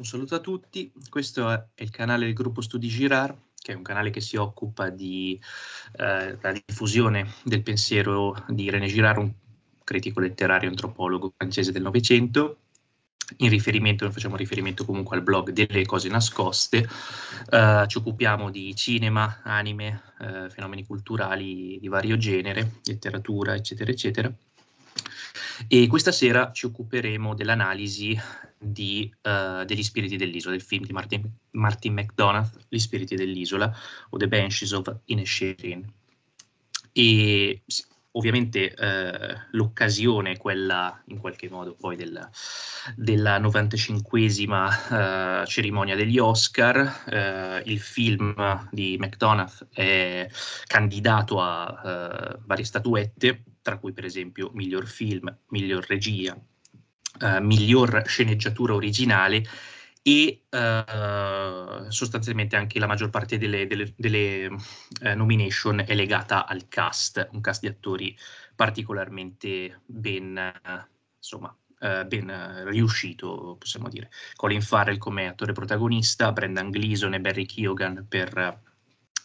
Un saluto a tutti, questo è il canale del gruppo Studi Girard, che è un canale che si occupa di eh, diffusione del pensiero di René Girard, un critico letterario antropologo francese del Novecento. In riferimento, noi facciamo riferimento comunque al blog delle cose nascoste, eh, ci occupiamo di cinema, anime, eh, fenomeni culturali di vario genere, letteratura, eccetera, eccetera. E questa sera ci occuperemo dell'analisi di, uh, degli spiriti dell'isola, del film di Martin, Martin McDonough, Gli spiriti dell'isola, o The Banshees of Inisherin. E ovviamente eh, l'occasione, quella in qualche modo poi del, della 95esima eh, cerimonia degli Oscar, eh, il film di McDonough è candidato a eh, varie statuette, tra cui per esempio miglior film, miglior regia, eh, miglior sceneggiatura originale e uh, sostanzialmente anche la maggior parte delle, delle, delle uh, nomination è legata al cast, un cast di attori particolarmente ben, insomma, ben riuscito, possiamo dire. Colin Farrell come attore protagonista, Brendan Gleeson e Barry Keoghan per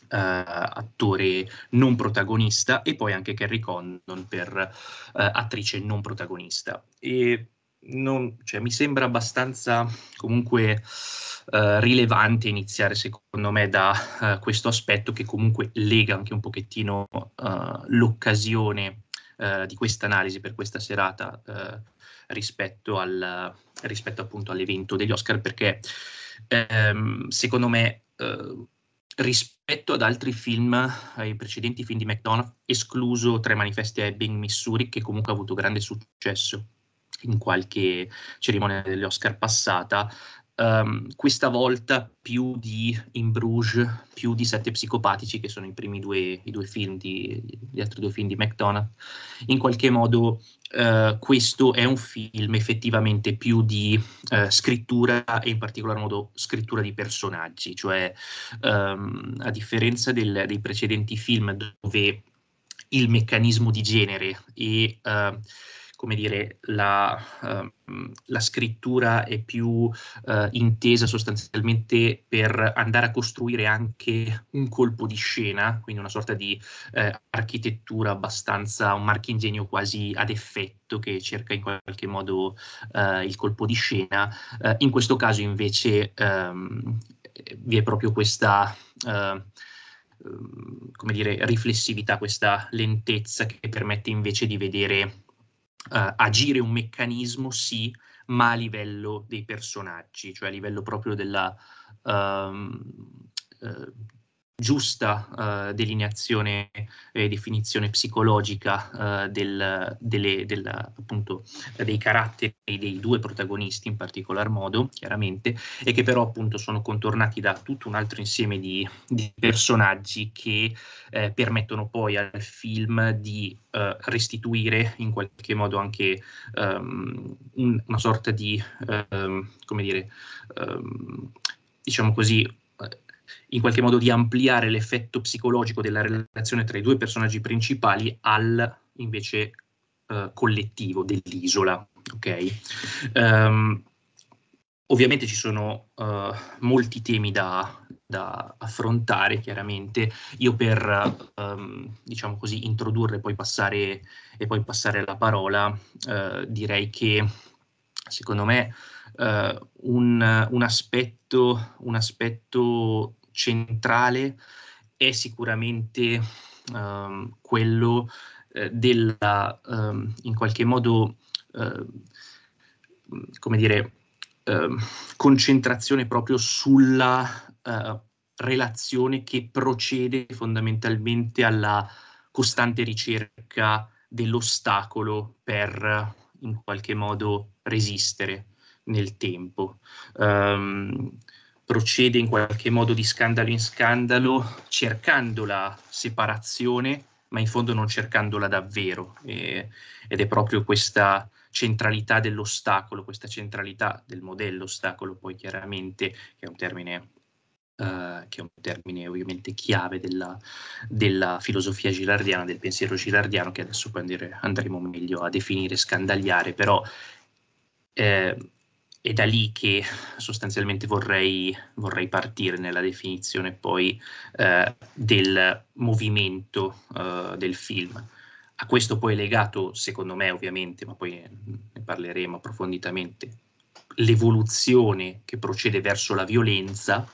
attore non protagonista e poi anche Kerry Condon per attrice non protagonista. E non, cioè, mi sembra abbastanza comunque uh, rilevante iniziare secondo me da uh, questo aspetto che comunque lega anche un pochettino uh, l'occasione di questa analisi per questa serata rispetto, al, rispetto appunto all'evento degli Oscar perché ehm, secondo me rispetto ad altri film, ai precedenti film di McDonough, escluso Tre manifesti a Ebbing, Missouri, che comunque ha avuto grande successo in qualche cerimonia degli Oscar passata, um, questa volta più di In Bruges, più di Sette Psicopatici, che sono i primi due, i due film, di, gli altri due film di McDonald's, in qualche modo uh, questo è un film effettivamente più di uh, scrittura e in particolar modo scrittura di personaggi, cioè um, a differenza del, dei precedenti film dove il meccanismo di genere e uh, come dire, la, uh, la scrittura è più uh, intesa sostanzialmente per andare a costruire anche un colpo di scena, quindi una sorta di uh, architettura abbastanza, un marchingegno quasi ad effetto che cerca in qualche modo eh, il colpo di scena. in questo caso invece um, vi è proprio questa come dire, riflessività, questa lentezza che permette invece di vedere uh, agire un meccanismo, sì, ma a livello dei personaggi, cioè a livello proprio della uh, uh, giusta uh, delineazione e definizione psicologica uh, del, delle, del, appunto, dei caratteri dei due protagonisti in particolar modo, chiaramente, e che però appunto sono contornati da tutto un altro insieme di, di personaggi che eh, permettono poi al film di uh, restituire in qualche modo anche um, un, una sorta di, um, come dire, um, diciamo così, in qualche modo di ampliare l'effetto psicologico della relazione tra i due personaggi principali al invece uh, collettivo dell'isola. Okay? Um, ovviamente ci sono uh, molti temi da, da, affrontare, chiaramente. Io per, um, diciamo così, introdurre poi passare, e poi passare la parola, uh, direi che secondo me uh, un, un, aspetto, un aspetto centrale è sicuramente um, quello uh, della, um, in qualche modo, uh, come dire, uh, concentrazione proprio sulla eh, relazione che procede fondamentalmente alla costante ricerca dell'ostacolo per in qualche modo resistere nel tempo. Um, procede in qualche modo di scandalo in scandalo cercando la separazione, ma in fondo non cercandola davvero. E, ed è proprio questa centralità dell'ostacolo, questa centralità del modello ostacolo, poi chiaramente, che è un termine Uh, che è un termine ovviamente chiave della, della, filosofia girardiana, del pensiero girardiano, che adesso poi andremo meglio a definire, scandagliare, però eh, è da lì che sostanzialmente vorrei, vorrei partire nella definizione poi eh, del movimento eh, del film. A questo poi è legato, secondo me ovviamente, ma poi ne parleremo approfonditamente, l'evoluzione che procede verso la violenza,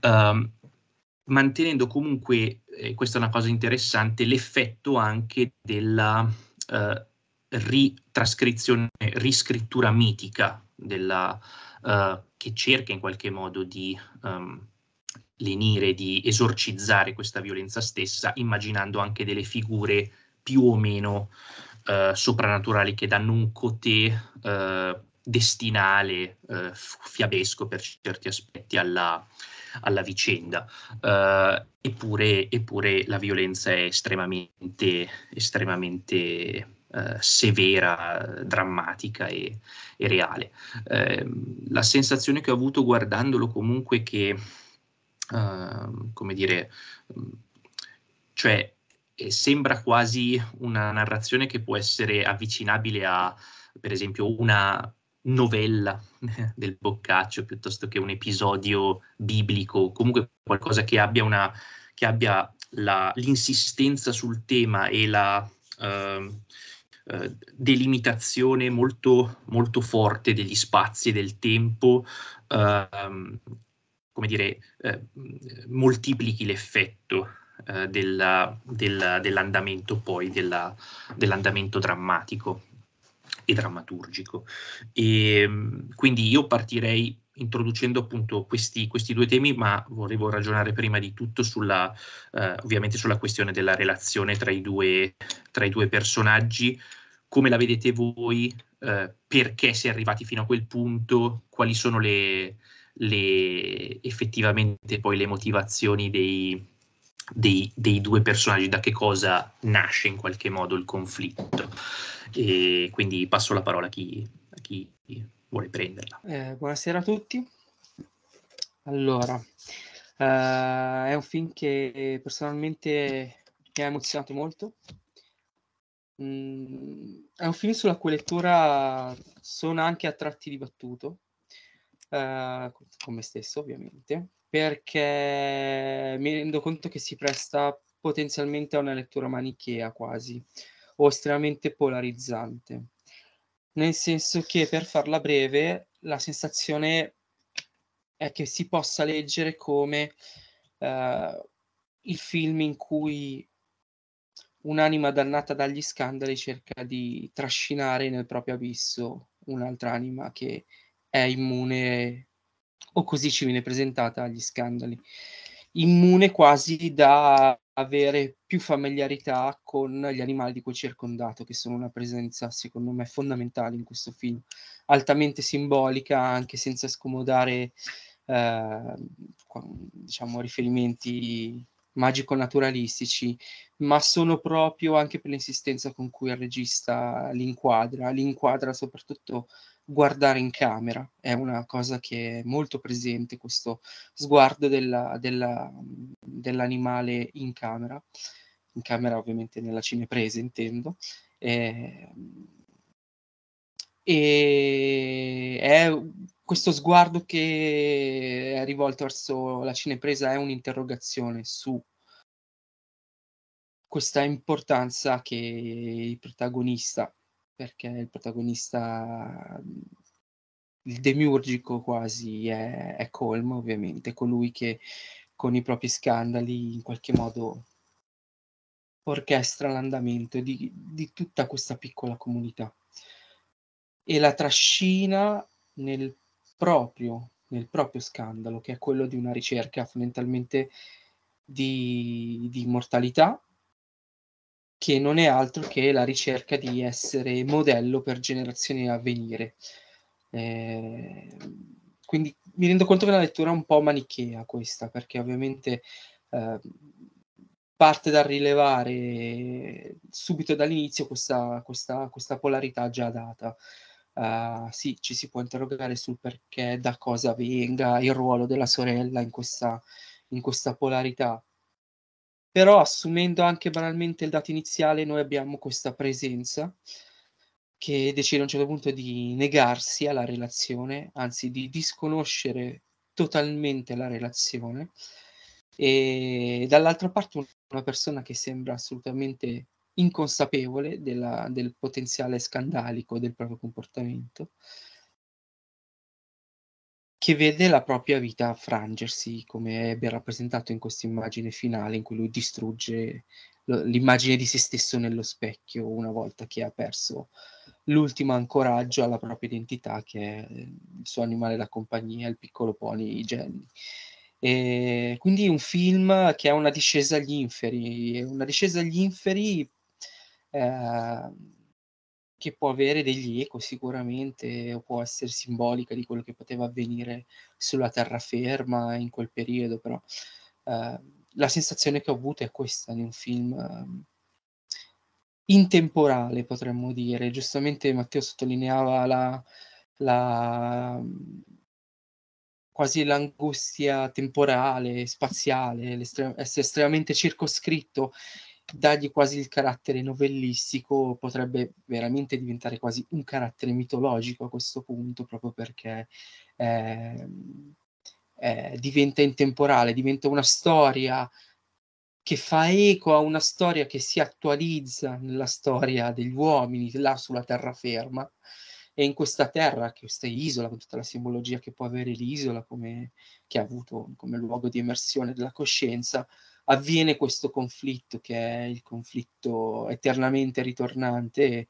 ehm, mantenendo comunque, e questa è una cosa interessante, l'effetto anche della eh, ritrascrizione, riscrittura mitica della, uh, che cerca in qualche modo di um, lenire, di esorcizzare questa violenza stessa, immaginando anche delle figure più o meno uh, soprannaturali che danno un cotè uh, destinale, fiabesco per certi aspetti alla, alla vicenda. eppure, eppure la violenza è estremamente, estremamente eh, severa, drammatica e, e reale. Eh, la sensazione che ho avuto guardandolo comunque che, uh, come dire, cioè eh, sembra quasi una narrazione che può essere avvicinabile a, per esempio, una novella del Boccaccio piuttosto che un episodio biblico, comunque qualcosa che abbia, una, che abbia la, l'insistenza sul tema e la, uh, eh, delimitazione molto, molto forte degli spazi e del tempo, ehm, come dire, eh, moltiplichi l'effetto eh, della, della, dell'andamento poi, della, dell'andamento drammatico e drammaturgico. E, ehm, quindi io partirei introducendo appunto questi, questi, due temi, ma volevo ragionare prima di tutto sulla, eh, ovviamente sulla questione della relazione tra i due, tra i due personaggi, come la vedete voi, eh, perché si è arrivati fino a quel punto, quali sono le, le effettivamente poi le motivazioni dei, dei, dei, due personaggi, da che cosa nasce in qualche modo il conflitto. E quindi passo la parola a chi, a chi vuole prenderla. Eh, buonasera a tutti. Allora, uh, è un film che personalmente mi ha emozionato molto. Mm, è un film sulla cui lettura sono anche a tratti dibattuto, uh, con me stesso ovviamente, perché mi rendo conto che si presta potenzialmente a una lettura manichea quasi, o estremamente polarizzante nel senso che per farla breve, la sensazione è che si possa leggere come uh, il film in cui un'anima dannata dagli scandali cerca di trascinare nel proprio abisso un'altra anima che è immune, o così ci viene presentata agli scandali, immune quasi da avere più familiarità con gli animali di cui è circondato, che sono una presenza, secondo me, fondamentale in questo film, altamente simbolica, anche senza scomodare, eh, diciamo, riferimenti magico-naturalistici, ma sono proprio anche per l'insistenza con cui il regista li inquadra, li inquadra soprattutto guardare in camera, è una cosa che è molto presente, questo sguardo della, della, dell'animale in camera, in camera ovviamente nella cinepresa intendo, e, e è questo sguardo che è rivolto verso la cinepresa è un'interrogazione su questa importanza che il protagonista perché il protagonista, il demiurgico quasi, è, è Colm, ovviamente, colui che con i propri scandali in qualche modo orchestra l'andamento di, di tutta questa piccola comunità. E la trascina nel proprio, nel proprio scandalo, che è quello di una ricerca fondamentalmente di, di immortalità che non è altro che la ricerca di essere modello per generazioni a venire. Eh, quindi mi rendo conto che è una lettura un po' manichea questa, perché ovviamente eh, parte dal rilevare subito dall'inizio questa, questa, questa polarità già data. Uh, sì, ci si può interrogare sul perché, da cosa venga il ruolo della sorella in questa, in questa polarità, però assumendo anche banalmente il dato iniziale, noi abbiamo questa presenza che decide a un certo punto di negarsi alla relazione, anzi di disconoscere totalmente la relazione, e dall'altra parte una persona che sembra assolutamente inconsapevole della, del potenziale scandalico del proprio comportamento, che vede la propria vita frangersi, come è ben rappresentato in questa immagine finale in cui lui distrugge l'immagine di se stesso nello specchio una volta che ha perso l'ultimo ancoraggio alla propria identità, che è il suo animale da compagnia, il piccolo pony Jenny. E quindi un film che ha una discesa agli inferi, una discesa agli inferi eh, che può avere degli eco sicuramente, o può essere simbolica di quello che poteva avvenire sulla terraferma in quel periodo, però eh, la sensazione che ho avuto è questa di un film eh, intemporale, potremmo dire. Giustamente Matteo sottolineava la, la quasi l'angustia temporale, spaziale, essere estremamente circoscritto, dargli quasi il carattere novellistico, potrebbe veramente diventare quasi un carattere mitologico a questo punto, proprio perché eh, eh, diventa intemporale, diventa una storia che fa eco a una storia che si attualizza nella storia degli uomini là sulla terraferma e in questa terra, questa isola, con tutta la simbologia che può avere l'isola come, che ha avuto come luogo di immersione della coscienza, avviene questo conflitto che è il conflitto eternamente ritornante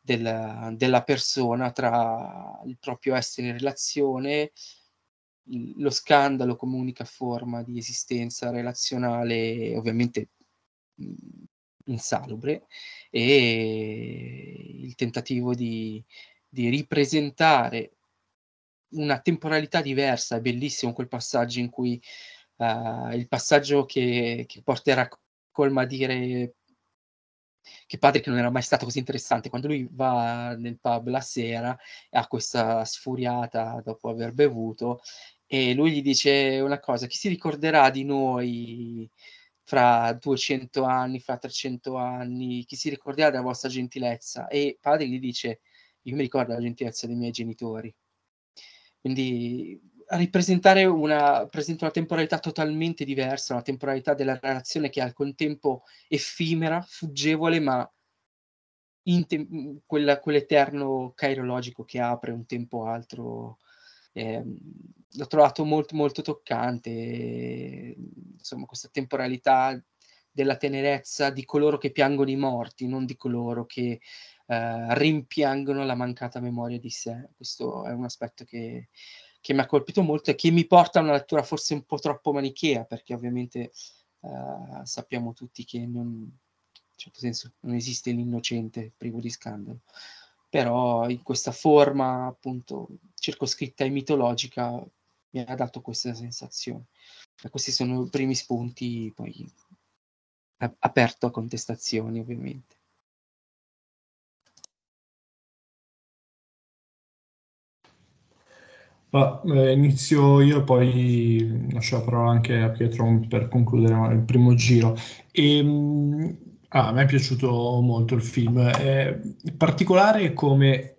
della, della persona tra il proprio essere in relazione, lo scandalo come unica forma di esistenza relazionale, ovviamente insalubre, e il tentativo di, di ripresentare una temporalità diversa, è bellissimo quel passaggio in cui uh, il passaggio che, che porterà Colma a dire che Patrick non era mai stato così interessante. Quando lui va nel pub la sera ha questa sfuriata dopo aver bevuto e lui gli dice una cosa, chi si ricorderà di noi fra 200 anni, fra 300 anni, chi si ricorderà della vostra gentilezza? E Patrick gli dice, io mi ricordo la gentilezza dei miei genitori. Quindi ripresentare una, una temporalità totalmente diversa, una temporalità della relazione che è al contempo effimera, fuggevole, ma te- quella, quell'eterno cairologico che apre un tempo altro. Eh, l'ho trovato molto molto toccante, insomma, questa temporalità della tenerezza di coloro che piangono i morti, non di coloro che eh, rimpiangono la mancata memoria di sé. Questo è un aspetto che che mi ha colpito molto e che mi porta a una lettura forse un po' troppo manichea, perché ovviamente eh, sappiamo tutti che non, in certo senso non esiste l'innocente privo di scandalo, però in questa forma appunto circoscritta e mitologica mi ha dato questa sensazione. E questi sono i primi spunti, poi aperto a contestazioni ovviamente. Ma, eh, inizio io, poi lascio la parola anche a Pietro per concludere il primo giro. E, ehm, ah, a me è piaciuto molto il film, è particolare come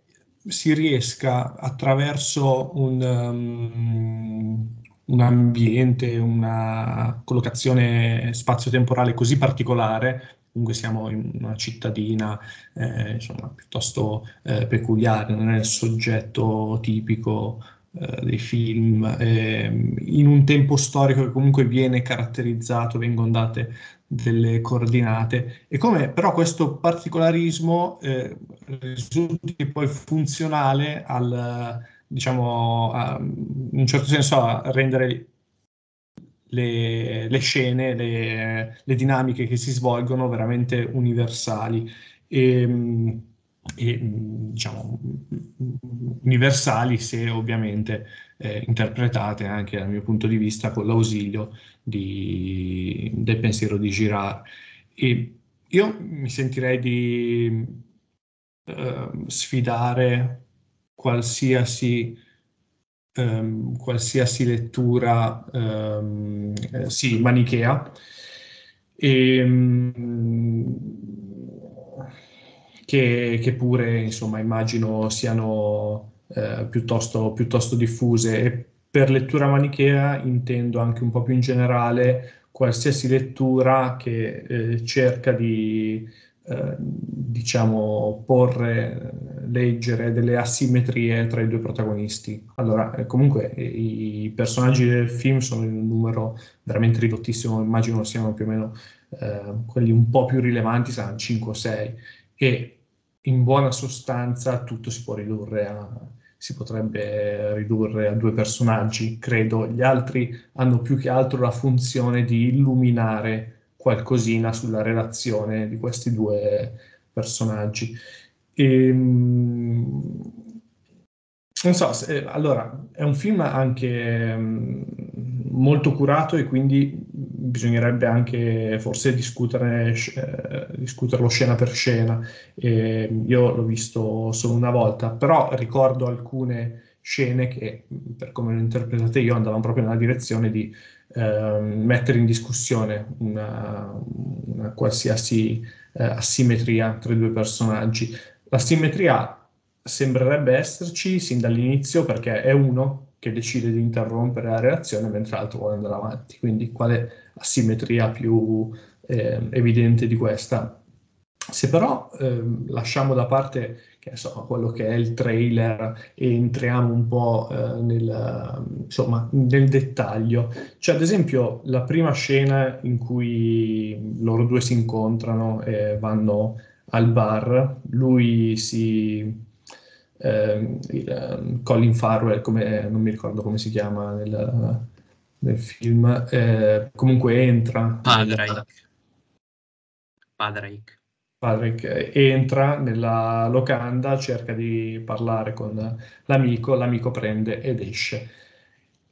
si riesca attraverso un, um, un ambiente, una collocazione spazio-temporale così particolare, comunque siamo in una cittadina eh, insomma, piuttosto eh, peculiare, non è il soggetto tipico dei film, eh, in un tempo storico che comunque viene caratterizzato, vengono date delle coordinate e come però questo particolarismo eh, risulti poi funzionale al, diciamo, a, in un certo senso a rendere le, le scene, le, le, dinamiche che si svolgono veramente universali. E, ehm, e diciamo universali se ovviamente eh, interpretate anche dal mio punto di vista con l'ausilio di, del pensiero di Girard. E io mi sentirei di eh, sfidare qualsiasi, ehm, qualsiasi lettura ehm, eh, sì, manichea e, che, che, pure insomma immagino siano eh, piuttosto, piuttosto diffuse e per lettura manichea intendo anche un po' più in generale qualsiasi lettura che eh, cerca di eh, diciamo porre, leggere delle asimmetrie tra i due protagonisti. Allora, eh, comunque i personaggi del film sono in un numero veramente ridottissimo, immagino siano più o meno eh, quelli un po' più rilevanti, saranno 5 o 6 e in buona sostanza tutto si può ridurre a si potrebbe ridurre a due personaggi, credo. Gli altri hanno più che altro la funzione di illuminare qualcosina sulla relazione di questi due personaggi. E, ehm, non so, se, allora, è un film anche um, molto curato e quindi bisognerebbe anche forse discutere, eh, discuterlo scena per scena. E io l'ho visto solo una volta, però ricordo alcune scene che, per come le interpretate io, andavano proprio nella direzione di eh, mettere in discussione una, una qualsiasi eh, asimmetria tra i due personaggi. La simmetria sembrerebbe esserci sin dall'inizio perché è uno che decide di interrompere la relazione mentre l'altro vuole andare avanti. Quindi quale asimmetria più eh, evidente di questa? Se però eh, lasciamo da parte che so, quello che è il trailer e entriamo un po' eh, nel, insomma, nel dettaglio, c'è ad esempio la prima scena in cui loro due si incontrano e vanno al bar, lui si eh, il, um, Colin Farwell, come, non mi ricordo come si chiama nel, nel film, eh, comunque entra. Padraic. Padraic. Padraic entra nella locanda, cerca di parlare con l'amico, l'amico prende ed esce.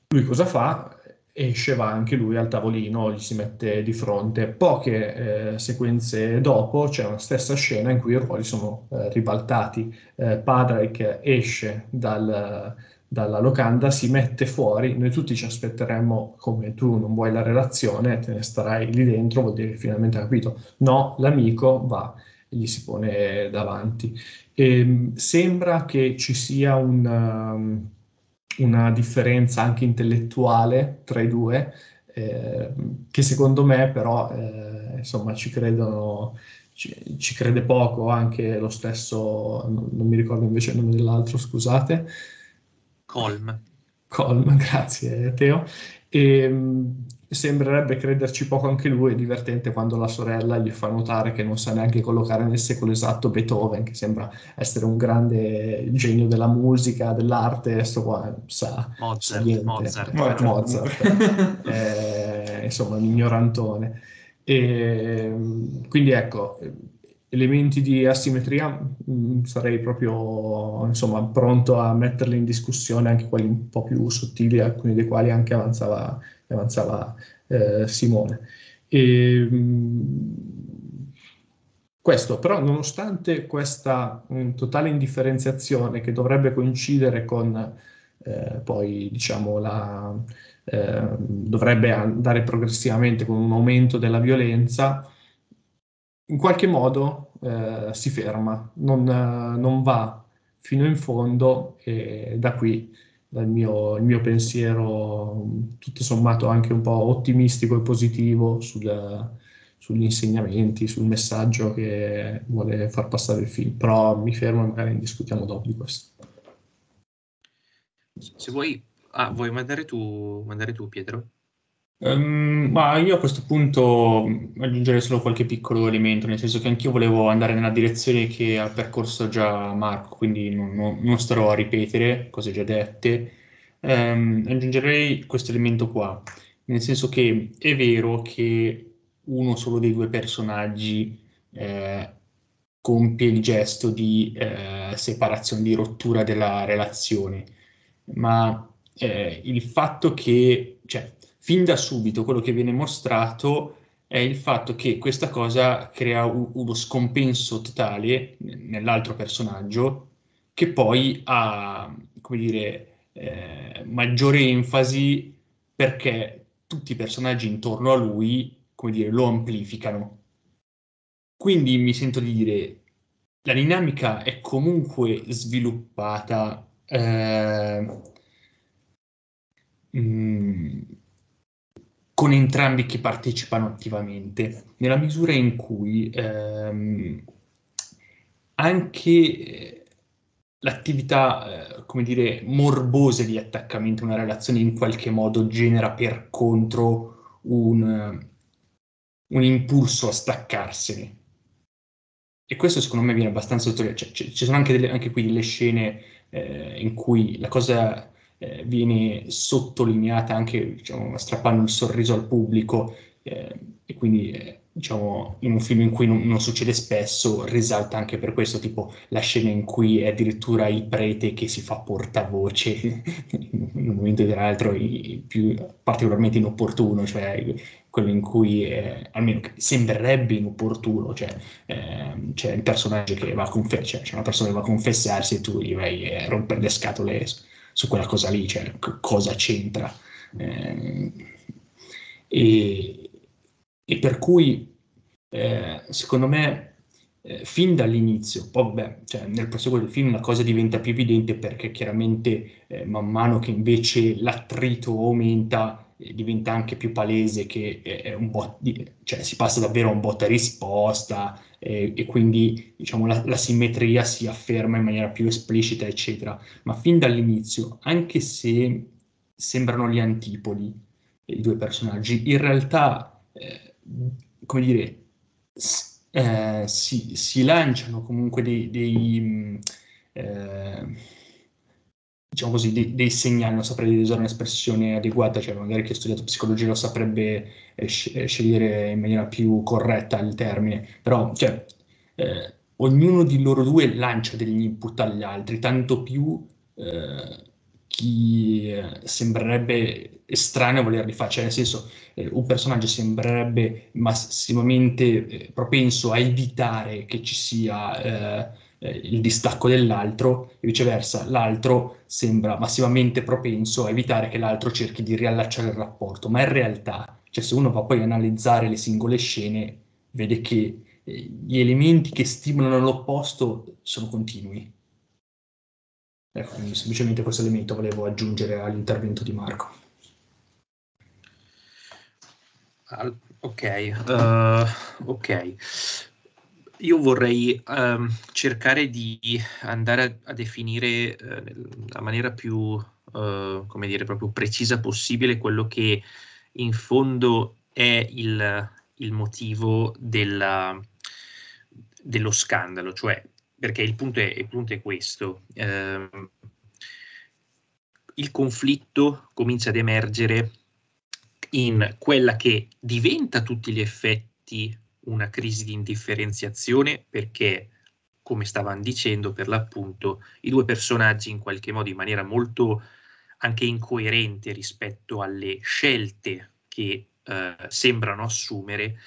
Lui cosa fa? Esce va anche lui al tavolino, gli si mette di fronte. Poche eh, sequenze dopo c'è una stessa scena in cui i ruoli sono eh, ribaltati. Eh, Padraic esce dal, dalla locanda, si mette fuori, noi tutti ci aspetteremmo come tu non vuoi la relazione, te ne starai lì dentro, vuol dire che finalmente hai capito. No, l'amico va e gli si pone davanti. E, ehm, sembra che ci sia un... Um, una differenza anche intellettuale tra i due, eh, che secondo me però eh, insomma ci credono, ci, ci, crede poco anche lo stesso, non, non, mi ricordo invece il nome dell'altro, scusate. Colm. Colm, grazie Teo. E, ehm, sembrerebbe crederci poco anche lui, è divertente quando la sorella gli fa notare che non sa neanche collocare nel secolo esatto Beethoven, che sembra essere un grande genio della musica, dell'arte, sto qua sa, Mozart, sa Mozart, Mozart, Mozart. eh, insomma un ignorantone. E, quindi ecco, elementi di asimmetria mm, sarei proprio insomma, pronto a metterli in discussione, anche quelli un po' più sottili, alcuni dei quali anche avanzava avanzava eh, Simone. E, mh, questo però, nonostante questa mh, totale indifferenziazione che dovrebbe coincidere con eh, poi diciamo la, eh, dovrebbe andare progressivamente con un aumento della violenza, in qualche modo eh, si ferma, non, non, va fino in fondo e da qui il mio, il mio, pensiero tutto sommato anche un po' ottimistico e positivo sul, sugli insegnamenti, sul messaggio che vuole far passare il film, però mi fermo e magari discutiamo dopo di questo. Se vuoi, ah, vuoi mandare tu, mandare tu Pietro? Um, ma io a questo punto aggiungerei solo qualche piccolo elemento, nel senso che anch'io volevo andare nella direzione che ha percorso già Marco, quindi non, non, starò a ripetere cose già dette. Um, aggiungerei questo elemento qua, nel senso che è vero che uno solo dei due personaggi eh, compie il gesto di eh, separazione, di rottura della relazione, ma eh, il fatto che, cioè, fin da subito quello che viene mostrato è il fatto che questa cosa crea u- uno scompenso totale nell'altro personaggio che poi ha, come dire, eh, maggiore enfasi perché tutti i personaggi intorno a lui, come dire, lo amplificano. Quindi mi sento di dire, la dinamica è comunque sviluppata eh, mm, con entrambi che partecipano attivamente, nella misura in cui ehm, anche l'attività, eh, come dire, morbosa di attaccamento una relazione in qualche modo genera per contro un, un impulso a staccarsene. E questo secondo me viene abbastanza sottolineato. Cioè, ci sono anche, delle, anche qui delle scene eh, in cui la cosa eh, viene sottolineata anche diciamo, strappando il sorriso al pubblico eh, e quindi eh, diciamo, in un film in cui non, non, succede spesso, risalta anche per questo, tipo la scena in cui è addirittura il prete che si fa portavoce in un momento tra l'altro più particolarmente inopportuno, cioè quello in cui eh, almeno sembrerebbe inopportuno, cioè eh, c'è il personaggio che va a confessare, cioè, c'è una persona che va a confessarsi e tu gli vai a rompere le scatole su quella cosa lì, cioè cosa c'entra. Eh, e, e per cui eh, secondo me eh, fin dall'inizio, poi vabbè, cioè, nel proseguo del film la cosa diventa più evidente perché chiaramente eh, man mano che invece l'attrito aumenta eh, diventa anche più palese che è un bot, cioè, si passa davvero a un botta risposta eh, e quindi diciamo, la, la, simmetria si afferma in maniera più esplicita, eccetera. Ma fin dall'inizio, anche se sembrano gli antipodi, i due personaggi, in realtà eh, come dire, eh, si, si, lanciano comunque dei, dei eh, diciamo così, dei, dei, segnali, non saprei usare un'espressione adeguata, cioè magari chi ha studiato psicologia lo saprebbe eh, eh, scegliere in maniera più corretta il termine, però cioè, eh, ognuno di loro due lancia degli input agli altri, tanto più eh, chi eh, sembrerebbe estraneo volerli fare, cioè nel senso eh, un personaggio sembrerebbe massimamente propenso a evitare che ci sia eh, il distacco dell'altro e viceversa l'altro sembra massimamente propenso a evitare che l'altro cerchi di riallacciare il rapporto, ma in realtà, cioè se uno va poi a analizzare le singole scene, vede che eh, gli elementi che stimolano l'opposto sono continui. Ecco, semplicemente questo elemento volevo aggiungere all'intervento di Marco. Ok, uh, ok. Io vorrei um, cercare di andare a, a definire uh, la maniera più, uh, come dire, proprio precisa possibile quello che in fondo è il, il motivo della, dello scandalo, cioè perché il punto è, il punto è questo. Eh, il conflitto comincia ad emergere in quella che diventa a tutti gli effetti una crisi di indifferenziazione perché, come stavano dicendo, per l'appunto, i due personaggi in qualche modo in maniera molto anche incoerente rispetto alle scelte che eh, sembrano assumere,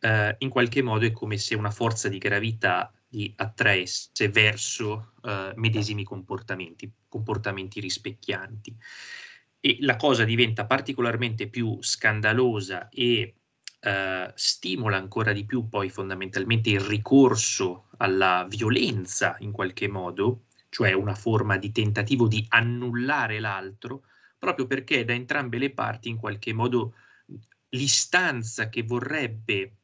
eh, in qualche modo è come se una forza di gravità di attraesse verso uh, medesimi comportamenti, comportamenti rispecchianti. E la cosa diventa particolarmente più scandalosa e uh, stimola ancora di più poi fondamentalmente il ricorso alla violenza in qualche modo, cioè una forma di tentativo di annullare l'altro, proprio perché da entrambe le parti in qualche modo l'istanza che vorrebbe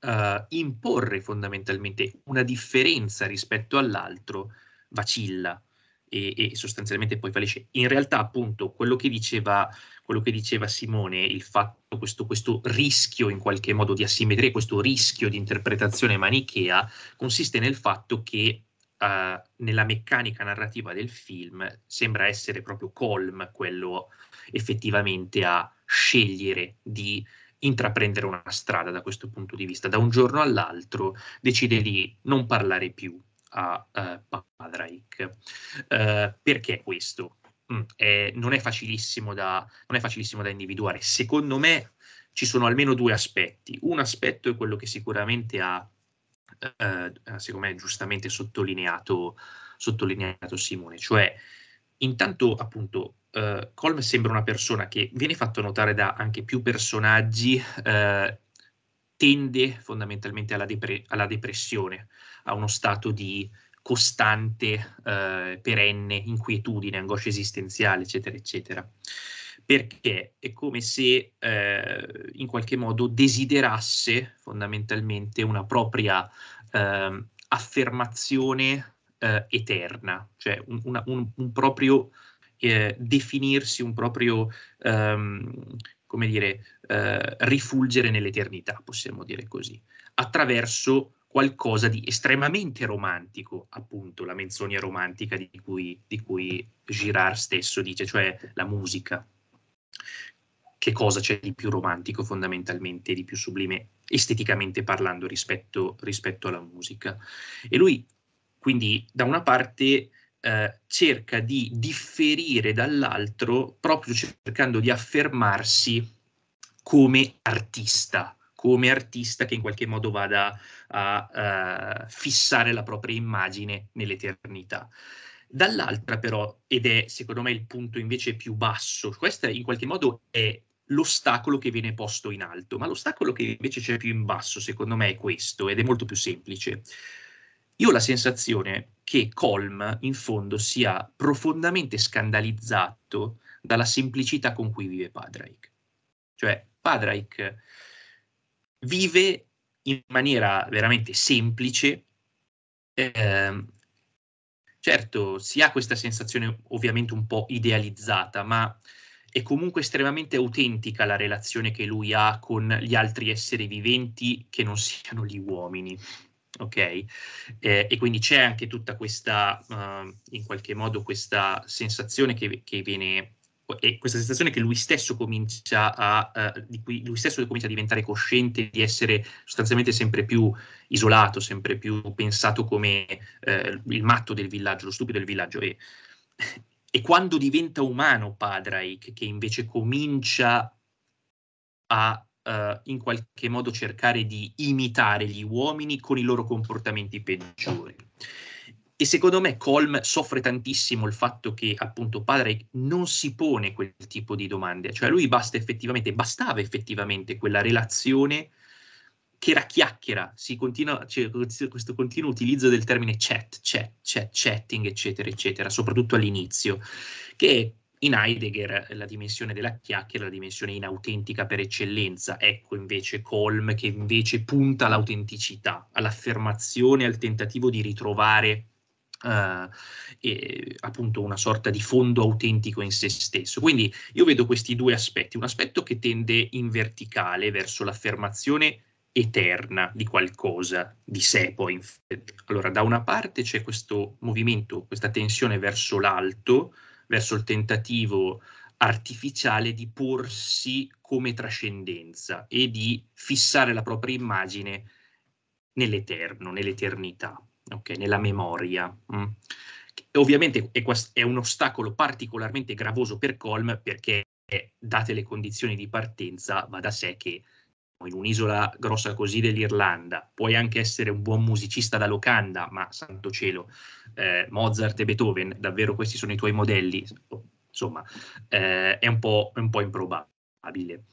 uh, imporre fondamentalmente una differenza rispetto all'altro vacilla e, e, sostanzialmente poi fallisce. In realtà, appunto, quello che diceva, quello che diceva Simone, il fatto, questo, questo rischio in qualche modo di asimmetria, questo rischio di interpretazione manichea, consiste nel fatto che Uh, nella meccanica narrativa del film sembra essere proprio Colm quello effettivamente a scegliere di intraprendere una strada da questo punto di vista. Da un giorno all'altro decide di non parlare più a uh, Padraic. Uh, perché questo? Mm, è, non, è facilissimo da, non è facilissimo da individuare. Secondo me ci sono almeno due aspetti. Un aspetto è quello che sicuramente ha, uh, secondo me, giustamente sottolineato, sottolineato Simone, cioè intanto appunto uh, Colm sembra una persona che viene fatto notare da anche più personaggi uh, tende fondamentalmente alla, depre- alla, depressione, a uno stato di costante, eh, perenne inquietudine, angoscia esistenziale, eccetera, eccetera. Perché è come se eh, in qualche modo desiderasse fondamentalmente una propria eh, affermazione eterna, cioè un, una, un, un proprio eh, definirsi, un proprio ehm, come dire, eh, rifulgere nell'eternità, possiamo dire così, attraverso qualcosa di estremamente romantico, appunto la menzogna romantica di cui, di cui Girard stesso dice, cioè la musica. Che cosa c'è di più romantico fondamentalmente, di più sublime esteticamente parlando rispetto, rispetto alla musica? E lui quindi da una parte eh, cerca di differire dall'altro proprio cercando di affermarsi come artista, come artista che in qualche modo vada a uh, fissare la propria immagine nell'eternità. Dall'altra però, ed è secondo me il punto invece più basso, questo in qualche modo è l'ostacolo che viene posto in alto, ma l'ostacolo che invece c'è più in basso, secondo me, è questo, ed è molto più semplice. Io ho la sensazione che Colm, in fondo, sia profondamente scandalizzato dalla semplicità con cui vive Padraic. Cioè, Padraic vive in maniera veramente semplice. Eh, certo, si ha questa sensazione ovviamente un po' idealizzata, ma è comunque estremamente autentica la relazione che lui ha con gli altri esseri viventi che non siano gli uomini ok? Eh, e quindi c'è anche tutta questa, uh, in qualche modo, questa sensazione che, che viene, e questa sensazione che lui stesso comincia a, uh, di cui lui stesso comincia a diventare cosciente di essere sostanzialmente sempre più isolato, sempre più pensato come uh, il matto del villaggio, lo stupido del villaggio. E, e quando diventa umano Padraic, che invece comincia a uh, in qualche modo cercare di imitare gli uomini con i loro comportamenti peggiori. E secondo me Colm soffre tantissimo il fatto che appunto Padre non si pone quel tipo di domande, cioè a lui basta effettivamente, bastava effettivamente quella relazione che era chiacchiera, continua, cioè, questo continuo utilizzo del termine chat, chat, chat, chatting, eccetera, eccetera, soprattutto all'inizio, che in Heidegger la dimensione della chiacchiera la dimensione inautentica per eccellenza, ecco invece Colm che invece punta all'autenticità, all'affermazione, al tentativo di ritrovare uh, eh, appunto una sorta di fondo autentico in se stesso. Quindi io vedo questi due aspetti, un aspetto che tende in verticale verso l'affermazione eterna di qualcosa, di sé poi. Allora da una parte c'è questo movimento, questa tensione verso l'alto, verso il tentativo artificiale di porsi come trascendenza e di fissare la propria immagine nell'eterno, nell'eternità, okay? nella memoria. Mm. Ovviamente è, è, un ostacolo particolarmente gravoso per Colm perché, date le condizioni di partenza, va da sé che in un'isola grossa così dell'Irlanda, puoi anche essere un buon musicista da locanda, ma santo cielo, eh, Mozart e Beethoven, davvero questi sono i tuoi modelli? Insomma, eh, è, un è, un po', improbabile.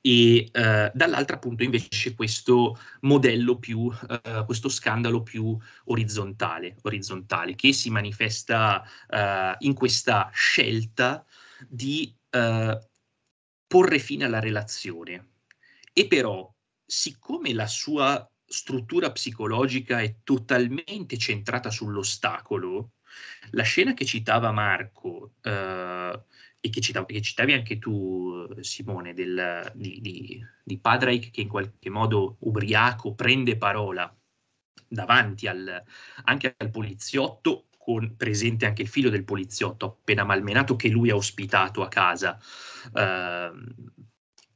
E eh, dall'altra appunto invece questo modello più, eh, questo scandalo più orizzontale, orizzontale che si manifesta eh, in questa scelta di eh, porre fine alla relazione, e però, siccome la sua struttura psicologica è totalmente centrata sull'ostacolo, la scena che citava Marco eh, e che, citav- che, citavi anche tu, Simone, del, di, di, di Padraic che in qualche modo ubriaco prende parola davanti al, anche al poliziotto, con presente anche il figlio del poliziotto appena malmenato che lui ha ospitato a casa. Eh,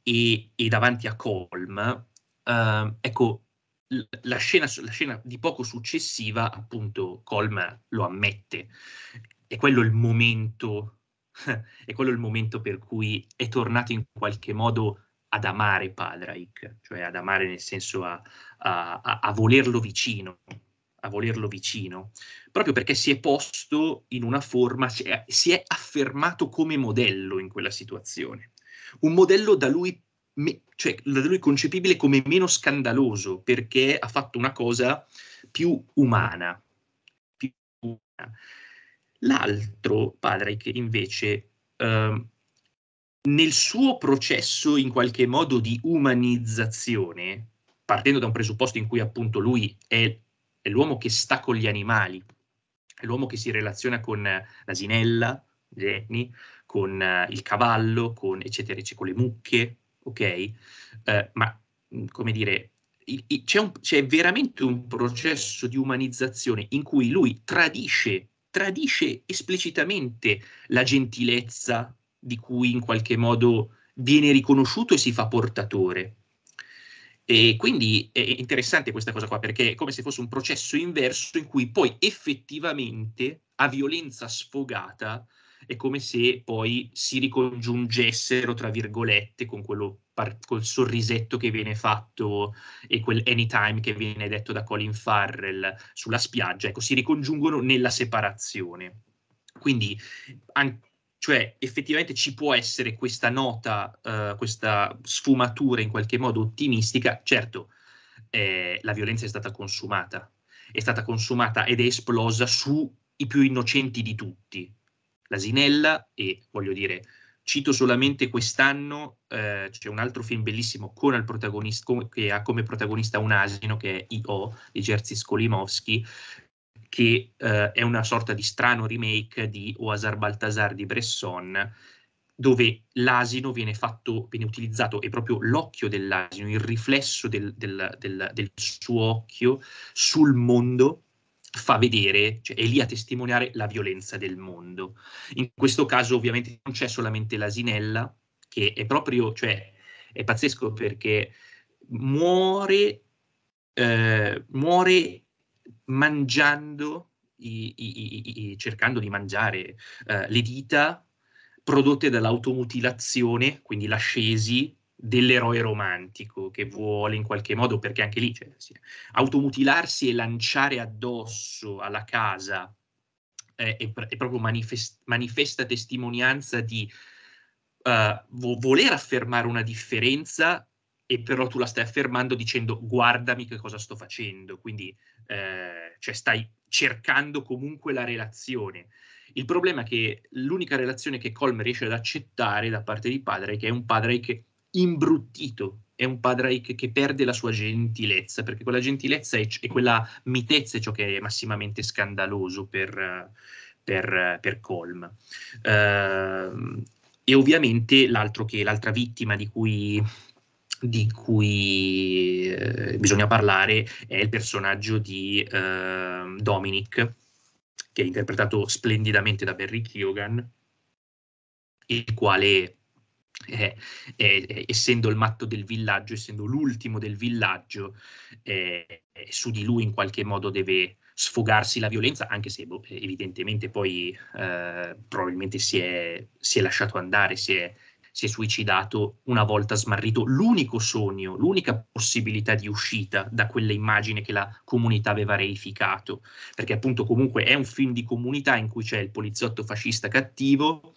e, e davanti a Colm, uh, ecco, la scena, la scena, di poco successiva, appunto, Colm lo ammette. È quello il momento, è quello il momento per cui è tornato in qualche modo ad amare Padraic, cioè ad amare nel senso a, a, a, volerlo vicino, a volerlo vicino, proprio perché si è posto in una forma, si è, si è affermato come modello in quella situazione un modello da lui me, cioè, da lui concepibile come meno scandaloso perché ha fatto una cosa più umana. Più umana. L'altro, Padraig, invece, eh, nel suo processo in qualche modo di umanizzazione, partendo da un presupposto in cui appunto lui è, è l'uomo che sta con gli animali, è l'uomo che si relaziona con l'asinella, Jenny, con uh, il cavallo, con eccetera, eccetera, con le mucche, ok? Uh, ma come dire, c'è, un, c'è veramente un processo di umanizzazione in cui lui tradisce, tradisce esplicitamente la gentilezza di cui in qualche modo viene riconosciuto e si fa portatore. E quindi è interessante questa cosa qua perché è come se fosse un processo inverso in cui poi effettivamente a violenza sfogata è come se poi si ricongiungessero, tra virgolette, con quello par- col sorrisetto che viene fatto e quel anytime che viene detto da Colin Farrell sulla spiaggia, ecco, si ricongiungono nella separazione. Quindi, an- cioè, effettivamente ci può essere questa nota, uh, questa sfumatura in qualche modo ottimistica. Certo, eh, la violenza è stata consumata, è stata consumata ed è esplosa sui più innocenti di tutti, l'asinella e voglio dire, cito solamente quest'anno, eh, c'è un altro film bellissimo con che ha come protagonista un asino che è I.O. di Jerzy Skolimowski, che eh, è una sorta di strano remake di Oasar Baltasar di Bresson, dove l'asino viene fatto, viene utilizzato, è proprio l'occhio dell'asino, il riflesso del, del, del, del suo occhio sul mondo fa vedere, cioè è lì a testimoniare la violenza del mondo. In questo caso ovviamente non c'è solamente l'asinella, che è proprio, cioè è pazzesco perché muore, eh, muore mangiando, i, i, i, cercando di mangiare eh, le dita prodotte dall'automutilazione, quindi l'ascesi, dell'eroe romantico che vuole in qualche modo, perché anche lì cioè, sì, automutilarsi e lanciare addosso alla casa è, è, è proprio manifest, manifesta testimonianza di uh, vo- voler affermare una differenza e però tu la stai affermando dicendo guardami che cosa sto facendo, quindi eh, cioè stai cercando comunque la relazione. Il problema è che l'unica relazione che Colm riesce ad accettare da parte di padre è che è un padre che imbruttito, è un Padraic che perde la sua gentilezza, perché quella gentilezza e, quella mitezza è ciò che è massimamente scandaloso per, per, per Colm. Uh, e ovviamente che, l'altra vittima di cui, di cui eh, bisogna parlare è il personaggio di eh, Dominic, che è interpretato splendidamente da Barry Keoghan, il quale eh, eh, essendo il matto del villaggio, essendo l'ultimo del villaggio, eh, su di lui in qualche modo deve sfogarsi la violenza, anche se boh, evidentemente poi eh, probabilmente si è, si è, lasciato andare, si è, si è suicidato una volta smarrito. L'unico sogno, l'unica possibilità di uscita da quella immagine che la comunità aveva reificato, perché appunto comunque è un film di comunità in cui c'è il poliziotto fascista cattivo,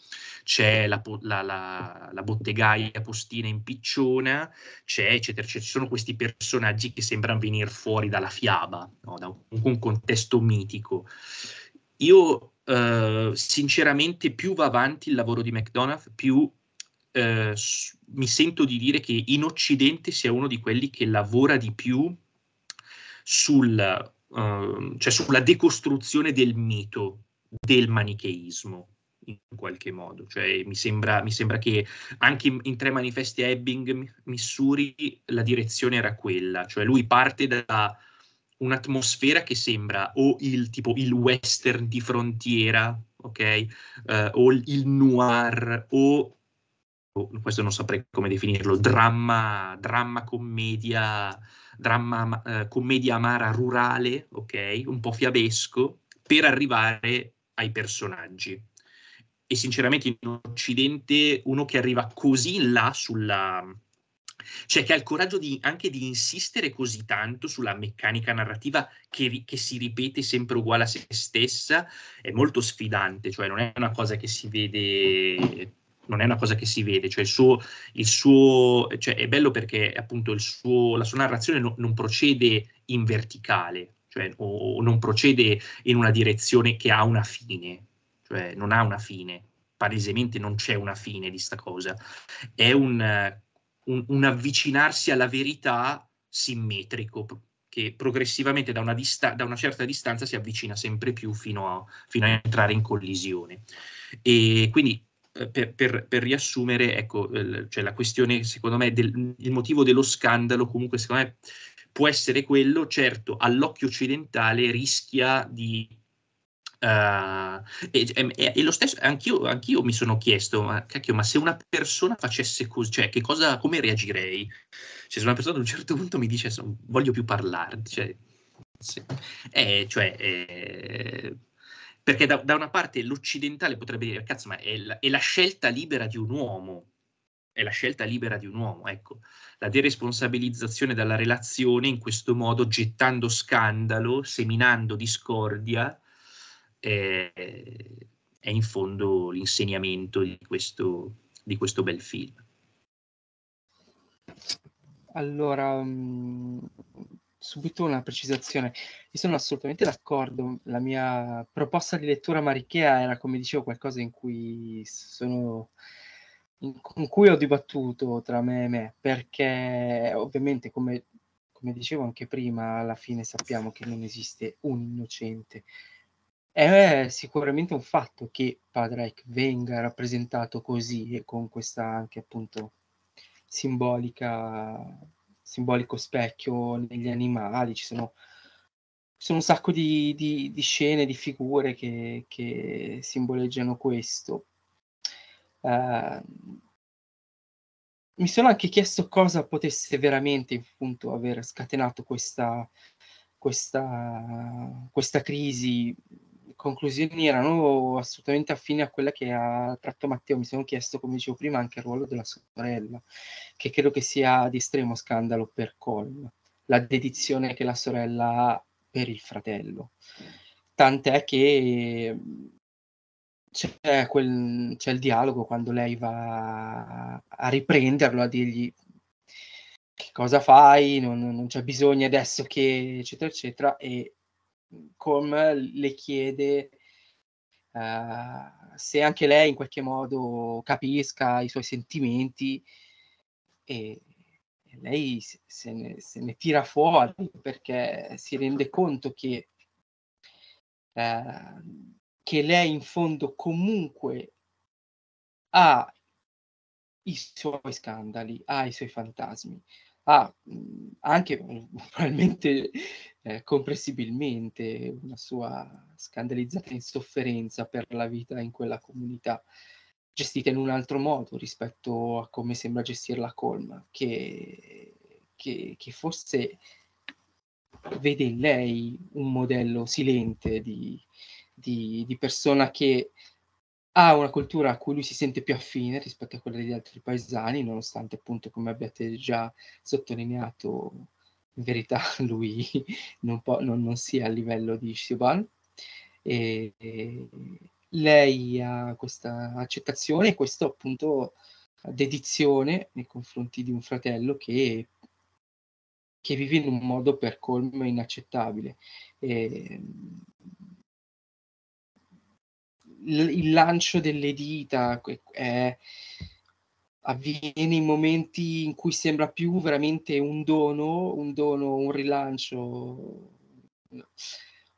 c'è la, la, la, la bottegaia postina in picciona, c'è eccetera, cioè, ci sono questi personaggi che sembrano venire fuori dalla fiaba, no? da un, un, contesto mitico. Io eh, sinceramente più va avanti il lavoro di McDonald's, più eh, mi sento di dire che in Occidente sia uno di quelli che lavora di più sul, uh, cioè sulla decostruzione del mito del manicheismo in qualche modo. Cioè, mi, sembra, mi sembra che anche in, in, tre manifesti a Ebbing, Missouri, la direzione era quella. Cioè, lui parte da un'atmosfera che sembra o il tipo il western di frontiera, ok? Uh, o il noir, o questo non saprei come definirlo, dramma, dramma commedia, dramma uh, commedia amara rurale, ok? Un po' fiabesco, per arrivare ai personaggi e sinceramente in Occidente uno che arriva così in là sulla... cioè che ha il coraggio di, anche di insistere così tanto sulla meccanica narrativa che, che, si ripete sempre uguale a se stessa, è molto sfidante, cioè non è una cosa che si vede non è una cosa che si vede, cioè il suo, il suo cioè è bello perché appunto suo, la sua narrazione no, non procede in verticale, cioè, o, o, non procede in una direzione che ha una fine, cioè non ha una fine, palesemente non c'è una fine di sta cosa, è un, un, un avvicinarsi alla verità simmetrico, che progressivamente da una, dista- da una, certa distanza si avvicina sempre più fino a, fino a entrare in collisione. E quindi eh, per, per, per, riassumere, ecco, cioè la questione, secondo me, del, il motivo dello scandalo, comunque, secondo me, può essere quello, certo, all'occhio occidentale rischia di Uh, e, e, e, lo stesso, anch'io, anch'io mi sono chiesto, ma, cacchio, ma se una persona facesse così, cioè, che cosa, come reagirei? Cioè, se una persona ad un certo punto mi dice, non voglio più parlare, cioè, sì. eh, cioè eh, perché da, da, una parte l'occidentale potrebbe dire, cazzo, ma è la, è la scelta libera di un uomo, è la scelta libera di un uomo, ecco, la deresponsabilizzazione dalla relazione in questo modo gettando scandalo, seminando discordia, è, è in fondo l'insegnamento di questo, di questo bel film. Allora, mm, subito una precisazione. Io sono assolutamente d'accordo. La mia proposta di lettura marichea era, come dicevo, qualcosa in cui sono in, con cui ho dibattuto tra me e me, perché ovviamente, come, come dicevo anche prima, alla fine sappiamo che non esiste un innocente è sicuramente un fatto che Padraic venga rappresentato così e con questa anche appunto simbolica, simbolico specchio negli animali, ci sono, ci sono un sacco di, di, di scene, di figure che, che simboleggiano questo. Uh, mi sono anche chiesto cosa potesse veramente appunto aver scatenato questa, questa, questa crisi conclusioni erano assolutamente affini a quella che ha tratto Matteo. Mi sono chiesto, come dicevo prima, anche il ruolo della sorella, che credo che sia di estremo scandalo per Colm, la dedizione che la sorella ha per il fratello. Tant'è che c'è, quel, c'è il dialogo quando lei va a riprenderlo, a dirgli che cosa fai, non, non c'è bisogno adesso che, eccetera, eccetera, e Com le chiede uh, se anche lei in qualche modo capisca i suoi sentimenti e, lei se ne, se ne, tira fuori perché si rende conto che, uh, che lei in fondo comunque ha i suoi scandali, ha i suoi fantasmi, ha anche probabilmente eh, comprensibilmente una sua scandalizzata insofferenza per la vita in quella comunità, gestita in un altro modo rispetto a come sembra gestirla Colma, che, che, che forse vede in lei un modello silente di, di, di persona che ha una cultura a cui lui si sente più affine rispetto a quella degli altri paesani, nonostante appunto, come abbiate già sottolineato, in verità lui non, può, non, non sia a livello di Siobhan. E, e lei ha questa accettazione e questa appunto dedizione nei confronti di un fratello che, che vive in un modo per colmo inaccettabile. E, il lancio delle dita è, avviene in momenti in cui sembra più veramente un dono, un dono, un rilancio,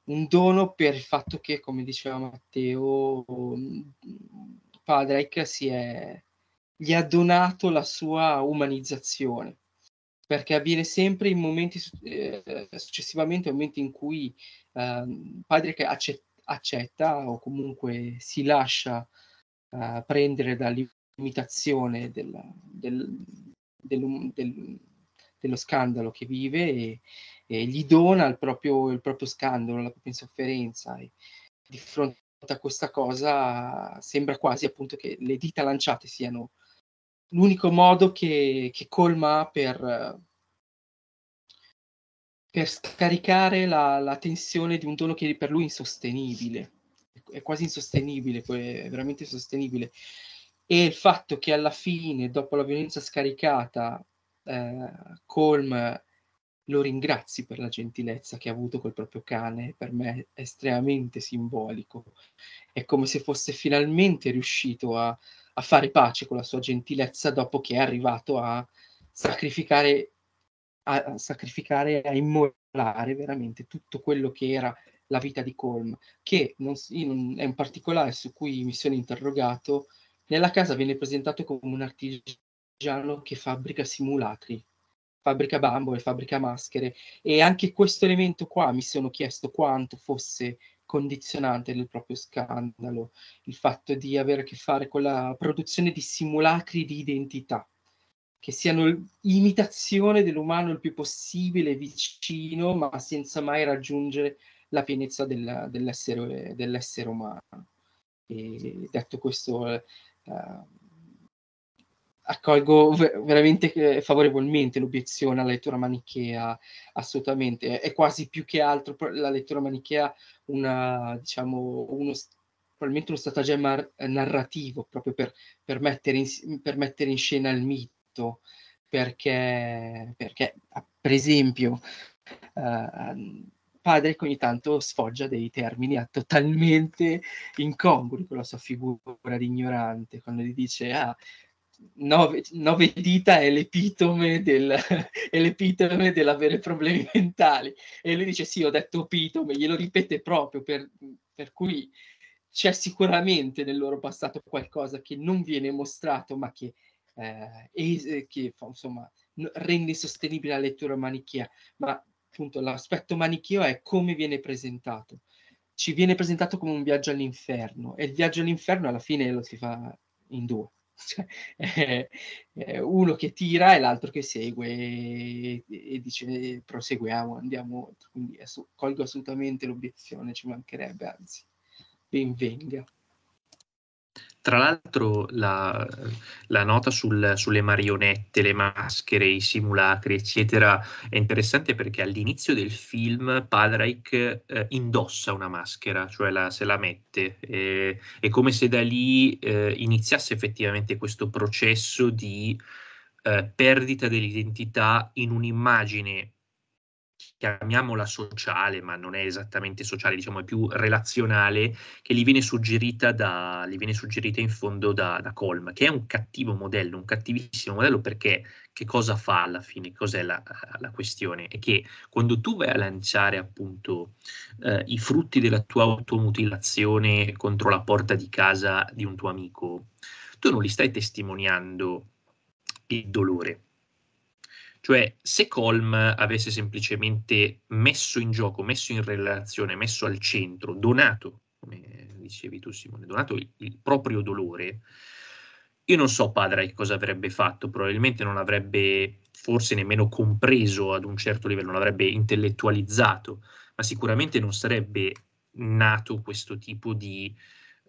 un dono per il fatto che, come diceva Matteo, Padraic si è, gli ha donato la sua umanizzazione perché avviene sempre in momenti eh, successivamente, momenti in cui eh, Padraic accetta accetta o comunque si lascia uh, prendere dall'imitazione del, del, del, del, dello scandalo che vive e, e gli dona il proprio, il proprio, scandalo, la propria insofferenza. E di fronte a questa cosa sembra quasi appunto che le dita lanciate siano l'unico modo che, che colma per per scaricare la, la, tensione di un tono che per lui è insostenibile. È quasi insostenibile, è veramente insostenibile. e il fatto che alla fine, dopo la violenza scaricata, eh, Colm lo ringrazi per la gentilezza che ha avuto col proprio cane, per me è estremamente simbolico. È come se fosse finalmente riuscito a, a fare pace con la sua gentilezza dopo che è arrivato a sacrificare, a, sacrificare, a immolare veramente tutto quello che era la vita di Colm, che non, non, è un particolare su cui mi sono interrogato. Nella casa viene presentato come un artigiano che fabbrica simulacri, fabbrica bambole, fabbrica maschere e anche questo elemento qua mi sono chiesto quanto fosse condizionante del proprio scandalo, il fatto di avere a che fare con la produzione di simulacri di identità, che siano imitazione dell'umano il più possibile vicino, ma senza mai raggiungere la pienezza del, dell'essere, dell'essere, umano. E detto questo, eh, accolgo veramente favorevolmente l'obiezione alla lettura manichea, assolutamente. È quasi più che altro la lettura manichea una, diciamo, uno, probabilmente uno stratagemma narrativo proprio per, per, mettere in, per mettere in scena il mito, perché, perché per esempio, uh, padre che ogni tanto sfoggia dei termini totalmente incongrui con la sua figura di ignorante, quando gli dice, ah, nove, nove dita è l'epitome, del, è l'epitome dell'avere problemi mentali. E lui dice sì, ho detto epitome, glielo ripete proprio, per, per cui c'è sicuramente nel loro passato qualcosa che non viene mostrato, ma che, eh, es- che insomma, rende sostenibile la lettura manichea. Ma appunto l'aspetto manicheo è come viene presentato. Ci viene presentato come un viaggio all'inferno e il viaggio all'inferno alla fine lo si fa in due cioè, è, è uno che tira e l'altro che segue e, e dice proseguiamo, andiamo oltre. Quindi ass- colgo assolutamente l'obiezione, ci mancherebbe, anzi, ben venga. Tra l'altro la, la nota sul, sulle marionette, le maschere, i simulacri, eccetera, è interessante perché all'inizio del film Padraic eh, indossa una maschera, cioè la, se la mette. Eh, è come se da lì eh, iniziasse effettivamente questo processo di eh, perdita dell'identità in un'immagine chiamiamola sociale, ma non è esattamente sociale, diciamo è più relazionale, che gli viene suggerita, da, gli viene suggerita in fondo da, da Colm, che è un cattivo modello, un cattivissimo modello perché che cosa fa alla fine? Cos'è la, la questione? È che quando tu vai a lanciare appunto eh, i frutti della tua automutilazione contro la porta di casa di un tuo amico, tu non li stai testimoniando il dolore, cioè, se Colm avesse semplicemente messo in gioco, messo in relazione, messo al centro, donato, come dicevi tu Simone, donato il, il proprio dolore, io non so Padre cosa avrebbe fatto, probabilmente non avrebbe forse nemmeno compreso ad un certo livello, non avrebbe intellettualizzato, ma sicuramente non sarebbe nato questo tipo di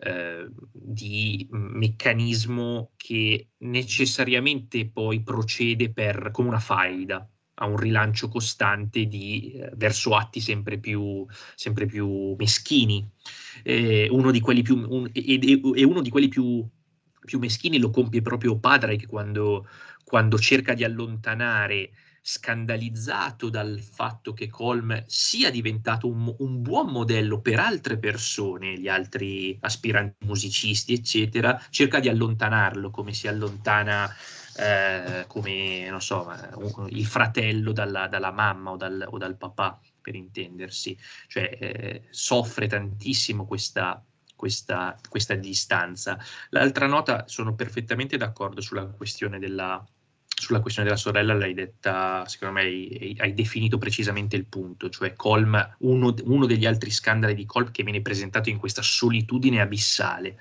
eh, di meccanismo che necessariamente poi procede per, come una faida a un rilancio costante di, eh, verso atti sempre più, sempre più meschini. Eh, uno di quelli più, un, e, e, uno di quelli più, più meschini lo compie proprio Padraic quando, quando cerca di allontanare scandalizzato dal fatto che Colm sia diventato un, un, buon modello per altre persone, gli altri aspiranti musicisti, eccetera, cerca di allontanarlo come si allontana eh, come, non so, il fratello dalla, dalla mamma o dal, o dal, papà, per intendersi. Cioè, eh, soffre tantissimo questa, questa, questa distanza. L'altra nota, sono perfettamente d'accordo sulla questione della sulla questione della sorella l'hai detta, secondo me hai, hai definito precisamente il punto, cioè Colm, uno, uno, degli altri scandali di Colm che viene presentato in questa solitudine abissale,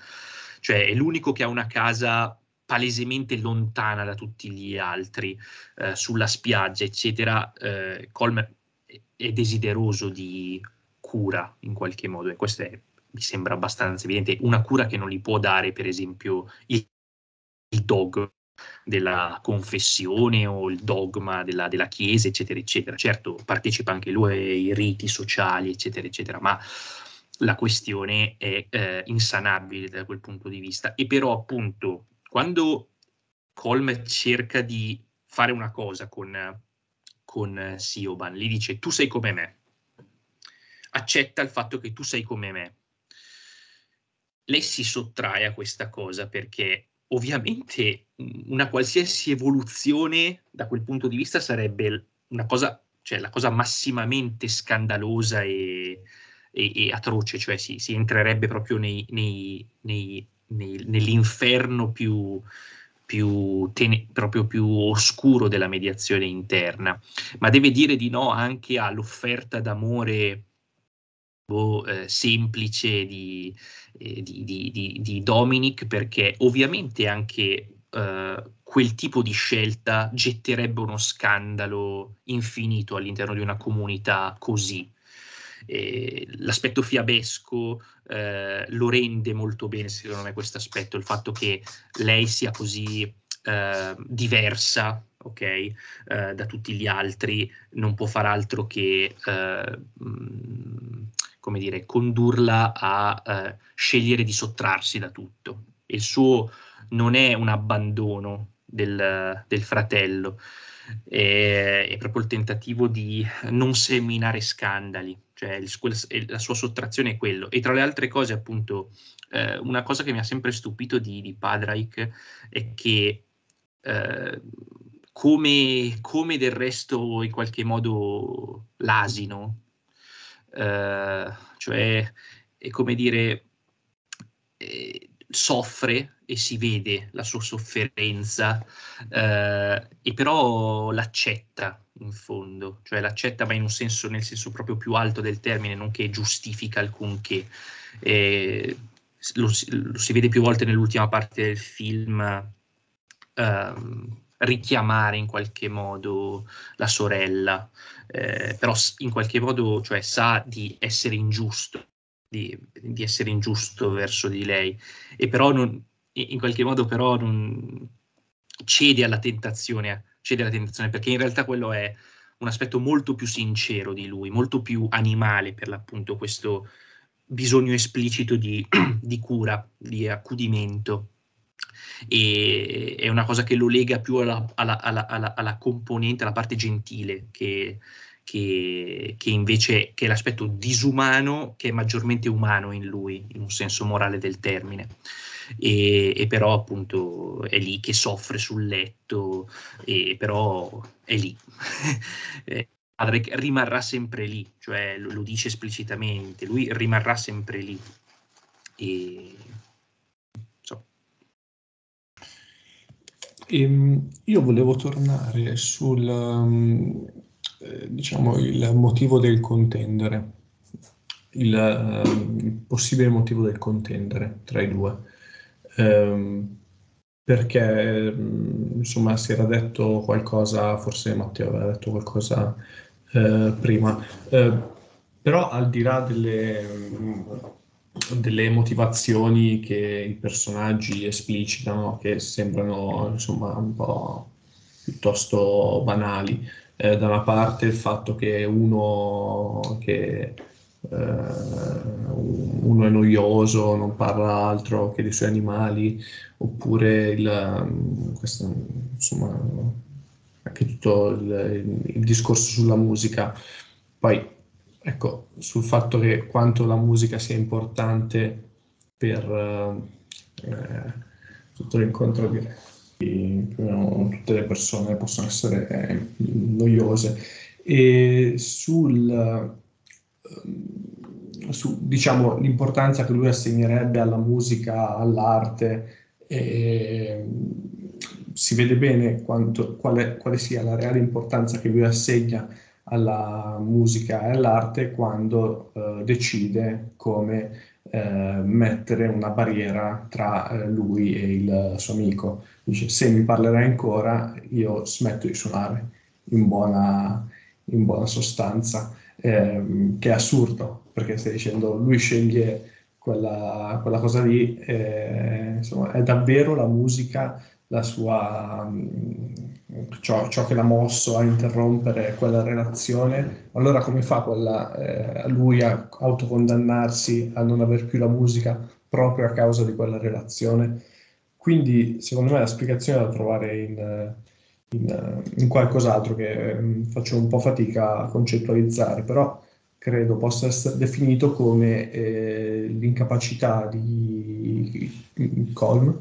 cioè è l'unico che ha una casa palesemente lontana da tutti gli altri, eh, sulla spiaggia, eccetera. Eh, Colm è desideroso di cura in qualche modo e questo è, mi sembra abbastanza evidente, una cura che non gli può dare per esempio il, il dog della confessione o il dogma della, della, Chiesa, eccetera, eccetera. Certo, partecipa anche lui ai riti sociali, eccetera, eccetera, ma la questione è eh, insanabile da quel punto di vista. E però, appunto, quando Colm cerca di fare una cosa con, con Sioban, gli dice tu sei come me, accetta il fatto che tu sei come me. Lei si sottrae a questa cosa perché ovviamente una qualsiasi evoluzione da quel punto di vista sarebbe una cosa, cioè la cosa massimamente scandalosa e, e, e atroce, cioè si, si, entrerebbe proprio nei, nei, nei, nell'inferno più, più, ten- proprio più oscuro della mediazione interna, ma deve dire di no anche all'offerta d'amore boh, eh, semplice di, eh, di, di, di, Dominic, perché ovviamente anche eh, quel tipo di scelta getterebbe uno scandalo infinito all'interno di una comunità così. Eh, l'aspetto fiabesco eh, lo rende molto bene, secondo me, questo aspetto, il fatto che lei sia così eh, diversa ok, eh, da tutti gli altri, non può far altro che, eh, mh, come dire, condurla a eh, scegliere di sottrarsi da tutto. Il suo non è un abbandono del, del fratello, è, è, proprio il tentativo di non seminare scandali, cioè il, la sua sottrazione è quello. E tra le altre cose, appunto, eh, una cosa che mi ha sempre stupito di, di Padraic è che eh, come, come, del resto in qualche modo l'asino, eh, cioè è come dire, eh, soffre e si vede la sua sofferenza eh, e però l'accetta in fondo, cioè l'accetta ma in un senso, nel senso proprio più alto del termine, non che giustifica alcunché. Eh, lo, lo, si vede più volte nell'ultima parte del film eh, richiamare in qualche modo la sorella, eh, però in qualche modo cioè, sa di essere ingiusto, di, di, essere ingiusto verso di lei, e però non, in qualche modo però non cede alla tentazione, cede alla tentazione, perché in realtà quello è un aspetto molto più sincero di lui, molto più animale per l'appunto questo bisogno esplicito di, di cura, di accudimento. E è una cosa che lo lega più alla, alla, alla, alla componente, alla parte gentile che, che, che, invece che è l'aspetto disumano che è maggiormente umano in lui, in un senso morale del termine e, e, però appunto è lì che soffre sul letto, e però è lì. rimarrà sempre lì, cioè lo, lo, dice esplicitamente, lui rimarrà sempre lì. E, ehm, io volevo tornare sul um, eh, diciamo il motivo del contendere, il, il possibile motivo del contendere tra i due. Ehm, perché insomma si era detto qualcosa, forse Matteo aveva detto qualcosa eh, prima, eh, però al di là delle, delle, motivazioni che i personaggi esplicitano, che sembrano insomma un po' piuttosto banali, eh, da una parte il fatto che uno che eh, uno è noioso, non parla altro che dei suoi animali, oppure il, mm, questo, insomma, anche tutto il, il, discorso sulla musica. Poi, ecco, sul fatto che quanto la musica sia importante per eh, tutto l'incontro di tutte le persone possono essere noiose e sul su diciamo, l'importanza che lui assegnerebbe alla musica, all'arte. E, si vede bene quanto, quale, quale, sia la reale importanza che lui assegna alla musica e all'arte quando eh, decide come eh, mettere una barriera tra eh, lui e il suo amico. Dice se mi parlerai ancora io smetto di suonare in buona, in buona sostanza ehm, che è assurdo, perché stai dicendo lui sceglie quella, quella cosa lì, eh, insomma, è davvero la musica la sua, mm, ciò, ciò, che l'ha mosso a interrompere quella relazione, allora come fa quella, eh, lui a autocondannarsi a non aver più la musica proprio a causa di quella relazione? quindi secondo me la spiegazione è da trovare in, in, in qualcos'altro che um, faccio un po' fatica a concettualizzare, però credo possa essere definito come eh, l'incapacità di Colm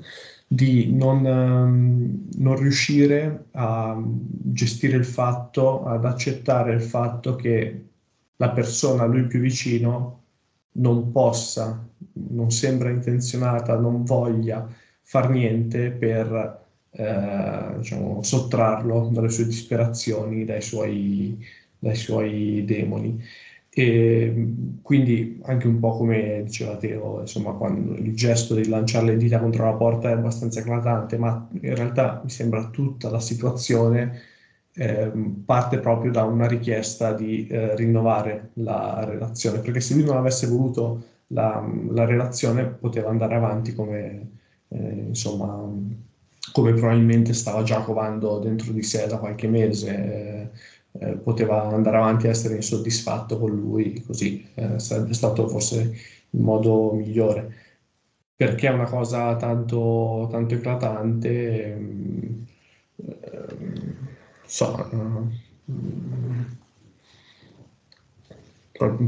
di non, um, non, riuscire a gestire il fatto, ad accettare il fatto che la persona a lui più vicino non possa, non sembra intenzionata, non voglia far niente per eh, diciamo, sottrarlo dalle sue disperazioni, dai suoi, dai suoi demoni. E quindi anche un po' come diceva Teo, insomma, quando il gesto di lanciare le dita contro la porta è abbastanza eclatante, ma in realtà mi sembra tutta la situazione eh, parte proprio da una richiesta di eh, rinnovare la relazione, perché se lui non avesse voluto la, la relazione poteva andare avanti come, eh, insomma, come probabilmente stava già covando dentro di sé da qualche mese eh, eh, poteva andare avanti a essere insoddisfatto con lui, così eh, sarebbe stato forse il modo migliore. Perché è una cosa tanto, tanto eclatante, ehm, ehm, so, mm,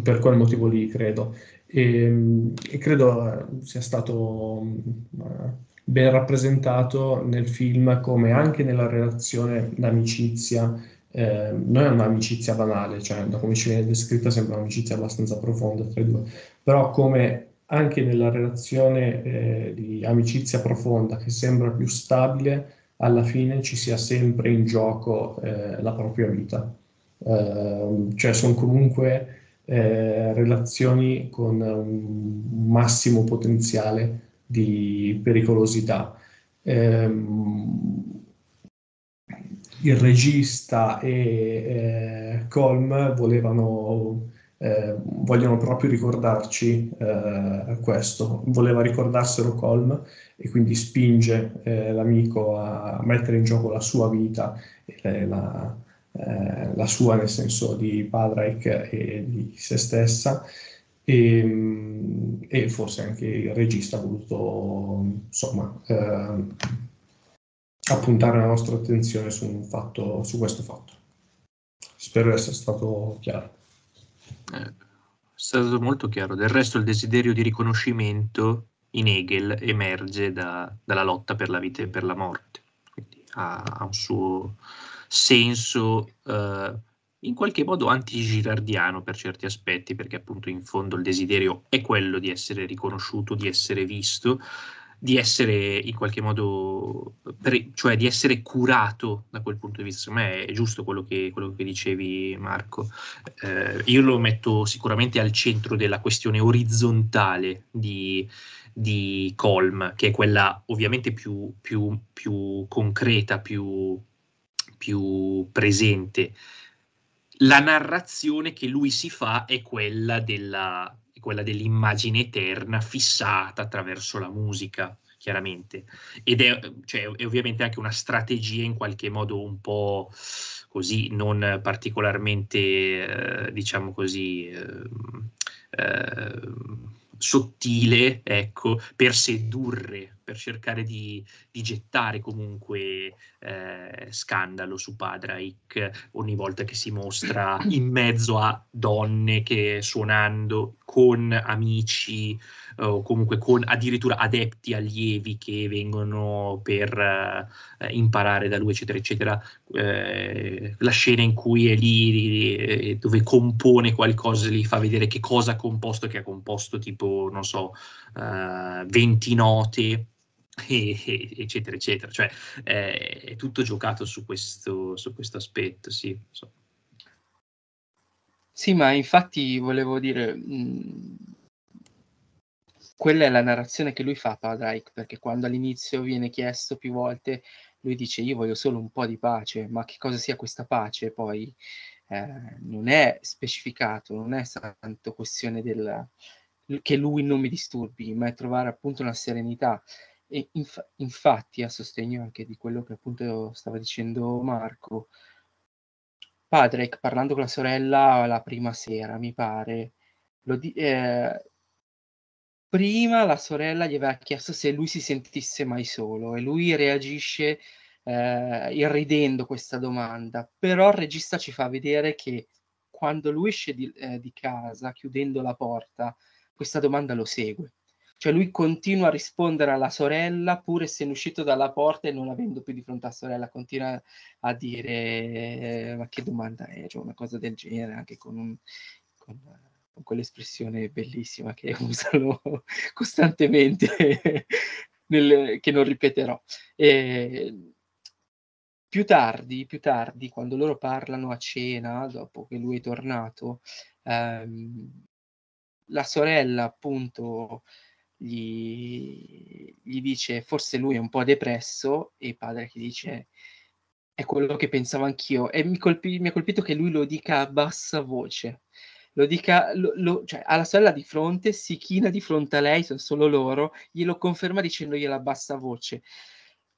per quel motivo lì credo. E, e credo eh, sia stato uh, ben rappresentato nel film come anche nella relazione d'amicizia eh, non è un'amicizia banale, cioè da come ci viene descritta sembra un'amicizia abbastanza profonda tra i due, però come anche nella relazione eh, di amicizia profonda che sembra più stabile, alla fine ci sia sempre in gioco eh, la propria vita. Eh, cioè sono comunque eh, relazioni con un massimo potenziale di pericolosità. Um, il regista e eh, Colm volevano, eh, vogliono proprio ricordarci eh, questo, voleva ricordarselo Colm e quindi spinge eh, l'amico a mettere in gioco la sua vita, la, eh, la, sua nel senso di Padraic e di se stessa. E, e forse anche il regista ha voluto insomma eh, appuntare la nostra attenzione su, fatto, su questo fatto. Spero essere stato chiaro. Eh, è stato molto chiaro. Del resto il desiderio di riconoscimento in Hegel emerge da, dalla lotta per la vita e per la morte. Quindi ha, ha un suo senso eh, in qualche modo anti-girardiano per certi aspetti, perché appunto in fondo il desiderio è quello di essere riconosciuto, di essere visto, di essere in qualche modo, pre, cioè di essere curato da quel punto di vista. Secondo me è giusto quello che, quello che dicevi Marco. Eh, io lo metto sicuramente al centro della questione orizzontale di, di Colm, che è quella ovviamente più, più, più concreta, più, più presente. La narrazione che lui si fa è quella della, quella dell'immagine eterna fissata attraverso la musica, chiaramente. Ed è, cioè, è, ovviamente anche una strategia in qualche modo un po' così, non particolarmente, eh, diciamo così, eh, eh, sottile, ecco, per sedurre per cercare di, di gettare comunque eh, scandalo su Padraic ogni volta che si mostra in mezzo a donne che suonando con amici o comunque con addirittura adepti allievi che vengono per eh, imparare da lui eccetera eccetera eh, la scena in cui è lì eh, dove compone qualcosa gli fa vedere che cosa ha composto che ha composto tipo non so 20 eh, note eccetera, eccetera. Cioè eh, è tutto giocato su questo, su questo aspetto, sì. So. Sì, ma infatti volevo dire, mh, quella è la narrazione che lui fa a Padraic, perché quando all'inizio viene chiesto più volte, lui dice io voglio solo un po' di pace, ma che cosa sia questa pace poi eh, non è specificato, non è tanto questione del, che lui non mi disturbi, ma è trovare appunto una serenità. E inf- infatti, a sostegno anche di quello che appunto stava dicendo Marco, Patrick parlando con la sorella la prima sera, mi pare, di- eh, prima la sorella gli aveva chiesto se lui si sentisse mai solo e lui reagisce eh, irridendo questa domanda, però il regista ci fa vedere che quando lui esce di, eh, di casa, chiudendo la porta, questa domanda lo segue. Cioè lui continua a rispondere alla sorella pur essendo uscito dalla porta e non avendo più di fronte alla sorella, continua a dire eh, ma che domanda è, cioè una cosa del genere, anche con, un, con, quell'espressione bellissima che usano costantemente, nel, che non ripeterò. E, più tardi, più tardi, quando loro parlano a cena, dopo che lui è tornato, ehm, la sorella appunto gli, gli dice forse lui è un po' depresso e il padre che dice è quello che pensavo anch'io e mi, colpi, mi ha colpito che lui lo dica a bassa voce lo dica, lo, lo, cioè alla sorella di fronte, si china di fronte a lei, sono solo loro, glielo conferma dicendogliela a bassa voce,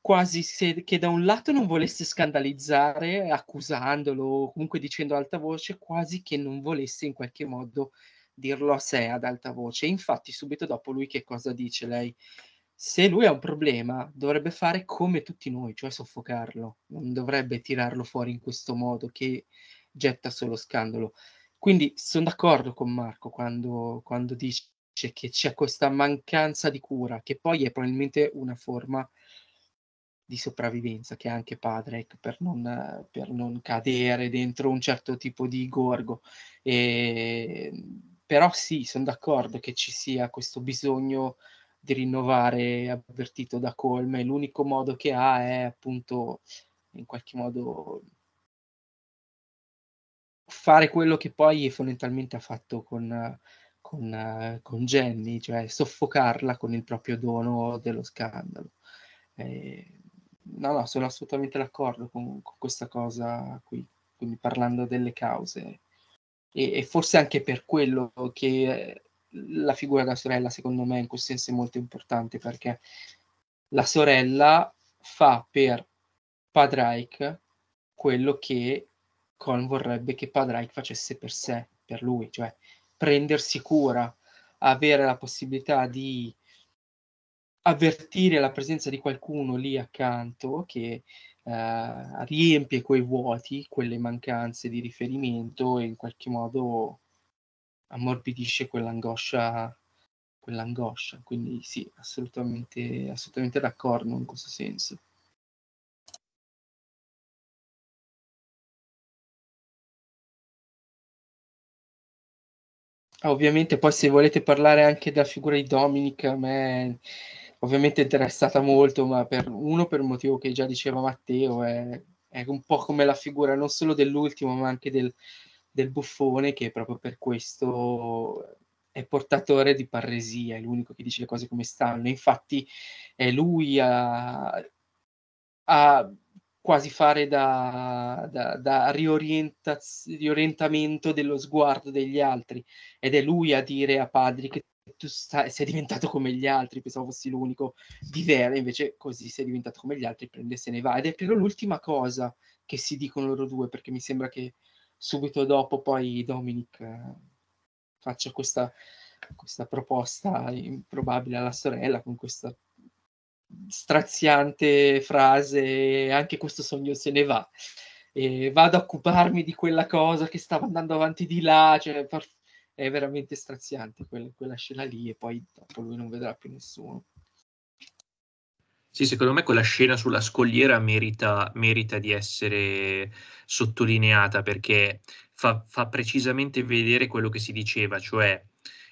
quasi se, che da un lato non volesse scandalizzare, accusandolo, comunque dicendo ad alta voce, quasi che non volesse in qualche modo dirlo a sé ad alta voce. Infatti, subito dopo lui che cosa dice lei? Se lui ha un problema, dovrebbe fare come tutti noi, cioè soffocarlo, non dovrebbe tirarlo fuori in questo modo che getta solo scandalo. Quindi sono d'accordo con Marco quando, quando dice che c'è questa mancanza di cura, che poi è probabilmente una forma di sopravvivenza che ha anche Padraig per non, per non cadere dentro un certo tipo di gorgo. E, però sì, sono d'accordo che ci sia questo bisogno di rinnovare avvertito da Colme. L'unico modo che ha è appunto in qualche modo fare quello che poi fondamentalmente ha fatto con, con, con Jenny, cioè soffocarla con il proprio dono dello scandalo. Eh, no, no, sono assolutamente d'accordo con, con questa cosa qui, quindi parlando delle cause e, e, forse anche per quello che la figura della sorella secondo me in questo senso è molto importante perché la sorella fa per Padraic quello che Con vorrebbe che Padraic facesse per sé, per lui, cioè prendersi cura, avere la possibilità di avvertire la presenza di qualcuno lì accanto che eh, riempie quei vuoti, quelle mancanze di riferimento e in qualche modo ammorbidisce quell'angoscia, quell'angoscia. Quindi sì, assolutamente, assolutamente d'accordo in questo senso. Ovviamente poi se volete parlare anche della figura di Dominic, a me ovviamente interessata molto, ma per uno per il motivo che già diceva Matteo, è, è un po' come la figura non solo dell'ultimo, ma anche del, del buffone, che proprio per questo è portatore di parresia, è l'unico che dice le cose come stanno. Infatti è lui a, a quasi fare da, da, da riorientamento dello sguardo degli altri ed è lui a dire a Padri che tu stai, sei diventato come gli altri, pensavo fossi l'unico di vero, invece così sei diventato come gli altri, prende se ne va. Ed è però l'ultima cosa che si dicono loro due, perché mi sembra che subito dopo poi Dominic eh, faccia questa, questa proposta improbabile alla sorella con questa straziante frase, anche questo sogno se ne va. E vado a occuparmi di quella cosa che stava andando avanti di là, cioè, è veramente straziante quella, quella scena lì e poi dopo lui non vedrà più nessuno. Sì, secondo me quella scena sulla scogliera merita, merita di essere sottolineata perché fa, fa, precisamente vedere quello che si diceva, cioè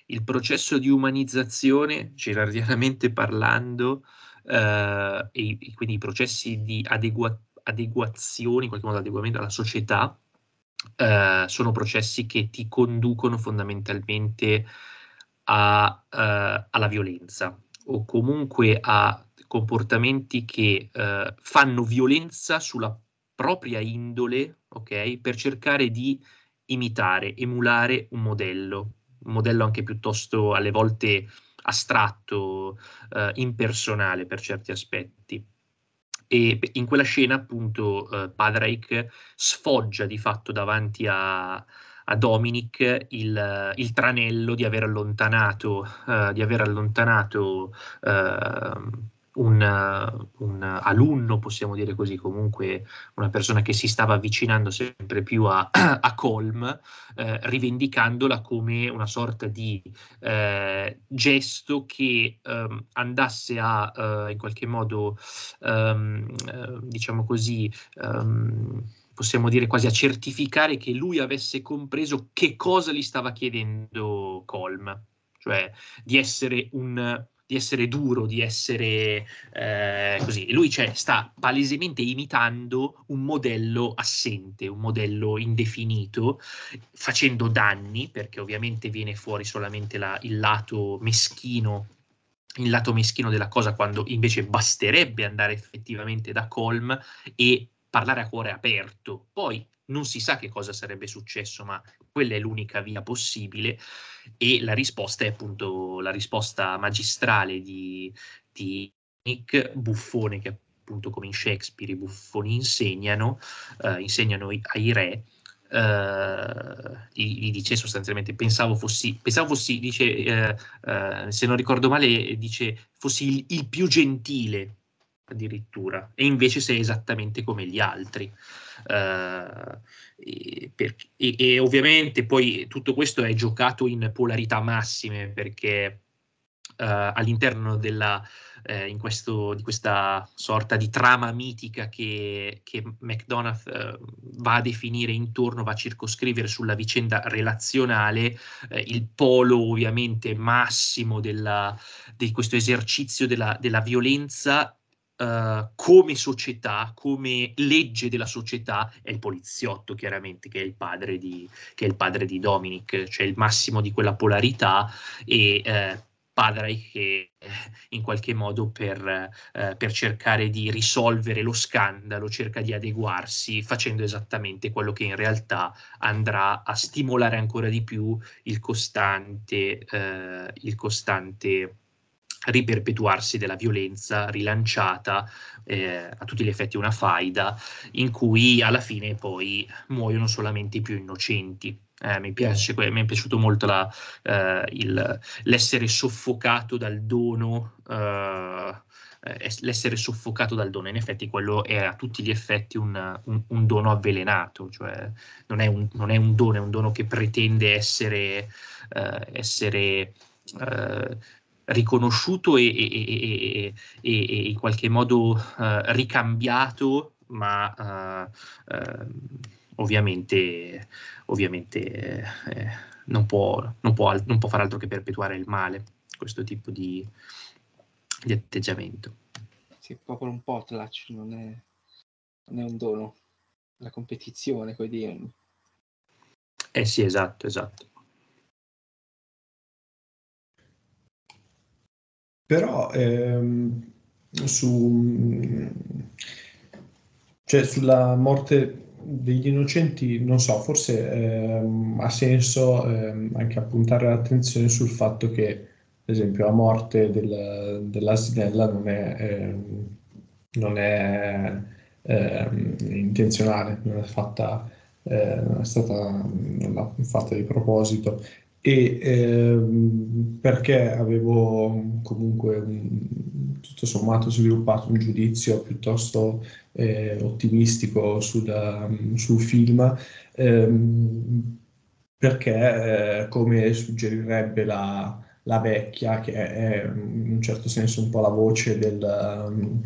il processo di umanizzazione, gerardianamente parlando, eh, e, e, quindi i processi di adegua, adeguazione, in qualche modo adeguamento alla società, eh, sono processi che ti conducono fondamentalmente a, uh, alla violenza o comunque a comportamenti che uh, fanno violenza sulla propria indole, ok? Per cercare di imitare, emulare un modello, un modello anche piuttosto alle volte astratto, uh, impersonale per certi aspetti. E in quella scena appunto eh, Padraig sfoggia di fatto davanti a, a Dominic il, il, tranello di aver allontanato, uh, di aver allontanato uh, un, un, alunno, possiamo dire così, comunque una persona che si stava avvicinando sempre più a, a Colm, eh, rivendicandola come una sorta di eh, gesto che ehm, andasse a eh, in qualche modo, ehm, eh, diciamo così, ehm, possiamo dire quasi a certificare che lui avesse compreso che cosa gli stava chiedendo Colm, cioè di essere un di essere duro, di essere eh, così. E lui cioè, sta palesemente imitando un modello assente, un modello indefinito, facendo danni, perché ovviamente viene fuori solamente la, il lato meschino il lato meschino della cosa quando invece basterebbe andare effettivamente da Colm e parlare a cuore aperto. Poi non si sa che cosa sarebbe successo, ma quella è l'unica via possibile. E la risposta è appunto la risposta magistrale di, di Nick Buffone, che appunto come in Shakespeare i buffoni insegnano, eh, insegnano ai re, Uh, gli, gli, dice sostanzialmente pensavo fossi, pensavo fossi dice, uh, uh, se non ricordo male, dice fossi il, il, più gentile addirittura, e invece sei esattamente come gli altri. Uh, e, per, e, e, ovviamente poi tutto questo è giocato in polarità massime perché uh, all'interno della, uh, questo, di questa sorta di trama mitica che, che McDonough va a definire intorno, va a circoscrivere sulla vicenda relazionale, il polo ovviamente massimo della, di questo esercizio della, della violenza Uh, come società, come legge della società, è il poliziotto, chiaramente, che è il padre di, che è il padre di Dominic, cioè il massimo di quella polarità e eh, padre che eh, in qualche modo per, eh, per, cercare di risolvere lo scandalo cerca di adeguarsi facendo esattamente quello che in realtà andrà a stimolare ancora di più il costante, eh, il costante riperpetuarsi della violenza rilanciata eh, a tutti gli effetti una faida in cui alla fine poi muoiono solamente i più innocenti. Eh, mi, piace, mi, è piaciuto molto la, eh, il, l'essere soffocato dal dono, eh, l'essere soffocato dal dono. In effetti quello è a tutti gli effetti un, un, un dono avvelenato, cioè non è un, non è un, dono, è un dono che pretende essere, eh, essere eh, riconosciuto e, e, e, e, in qualche modo uh, ricambiato, ma uh, uh, ovviamente, ovviamente eh, non, può, non, può, non, può, fare altro che perpetuare il male, questo tipo di, di atteggiamento. Sì, proprio un potlatch, non è, non è un dono, la competizione con i demoni. Eh sì, esatto, esatto. Però ehm, su, cioè, sulla morte degli innocenti, non so, forse ehm, ha senso ehm, anche appuntare l'attenzione sul fatto che, ad esempio, la morte del, dell'asinella non è, ehm, non è ehm, intenzionale, non è fatta, eh, non è stata non fatta di proposito e ehm, perché avevo comunque un, tutto sommato sviluppato un giudizio piuttosto eh, ottimistico sul, sul film, ehm, perché eh, come suggerirebbe la, la, vecchia, che è in un certo senso un po' la voce del,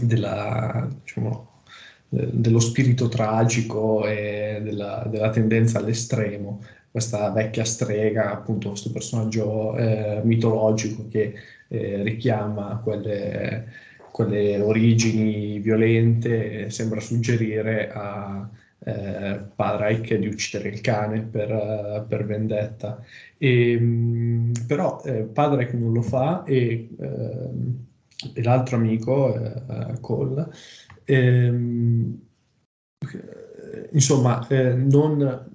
della, diciamo, dello spirito tragico e della, della tendenza all'estremo, questa vecchia strega, appunto questo personaggio eh, mitologico che eh, richiama quelle, quelle, origini violente sembra suggerire a eh, Padraic di uccidere il cane per, per vendetta. E, mh, però eh, Padraic non lo fa e, ehm, e l'altro amico, eh, Cole, ehm, insomma, eh, non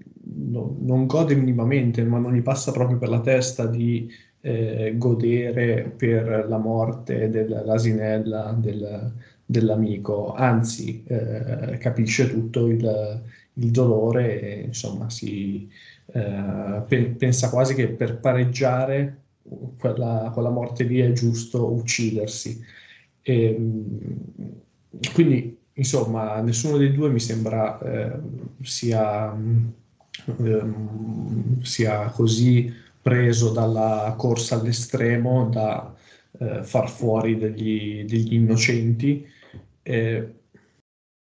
no, non gode minimamente, ma non gli passa proprio per la testa di eh, godere per la morte dell'asinella del, dell'amico, anzi eh, capisce tutto il, il dolore e insomma si, eh, pe- pensa quasi che per pareggiare quella, quella, morte lì è giusto uccidersi. E, quindi, insomma, nessuno dei due mi sembra eh, sia, eh, sia così preso dalla corsa all'estremo da eh, far fuori degli, degli innocenti, eh,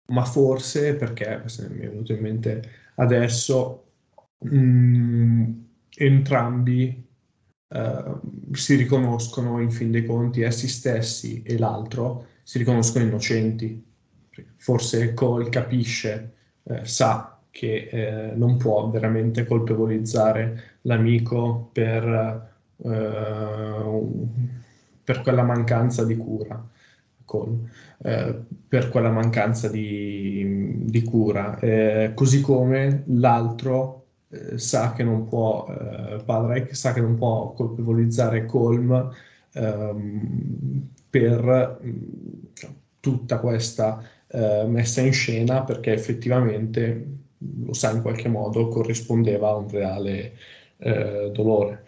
ma forse perché, se mi è venuto in mente adesso, mh, mm, entrambi eh, si riconoscono in fin dei conti essi stessi e l'altro si riconoscono innocenti. Forse Cole capisce, eh, sa che eh, non può veramente colpevolizzare l'amico per, eh, per quella mancanza di cura. Con, eh, per quella mancanza di, di cura, eh, così come l'altro eh, sa che non può, eh, Padraig sa che non può colpevolizzare Colm ehm, per mm, tutta questa eh, messa in scena perché effettivamente lo sa in qualche modo, corrispondeva a un reale eh, dolore.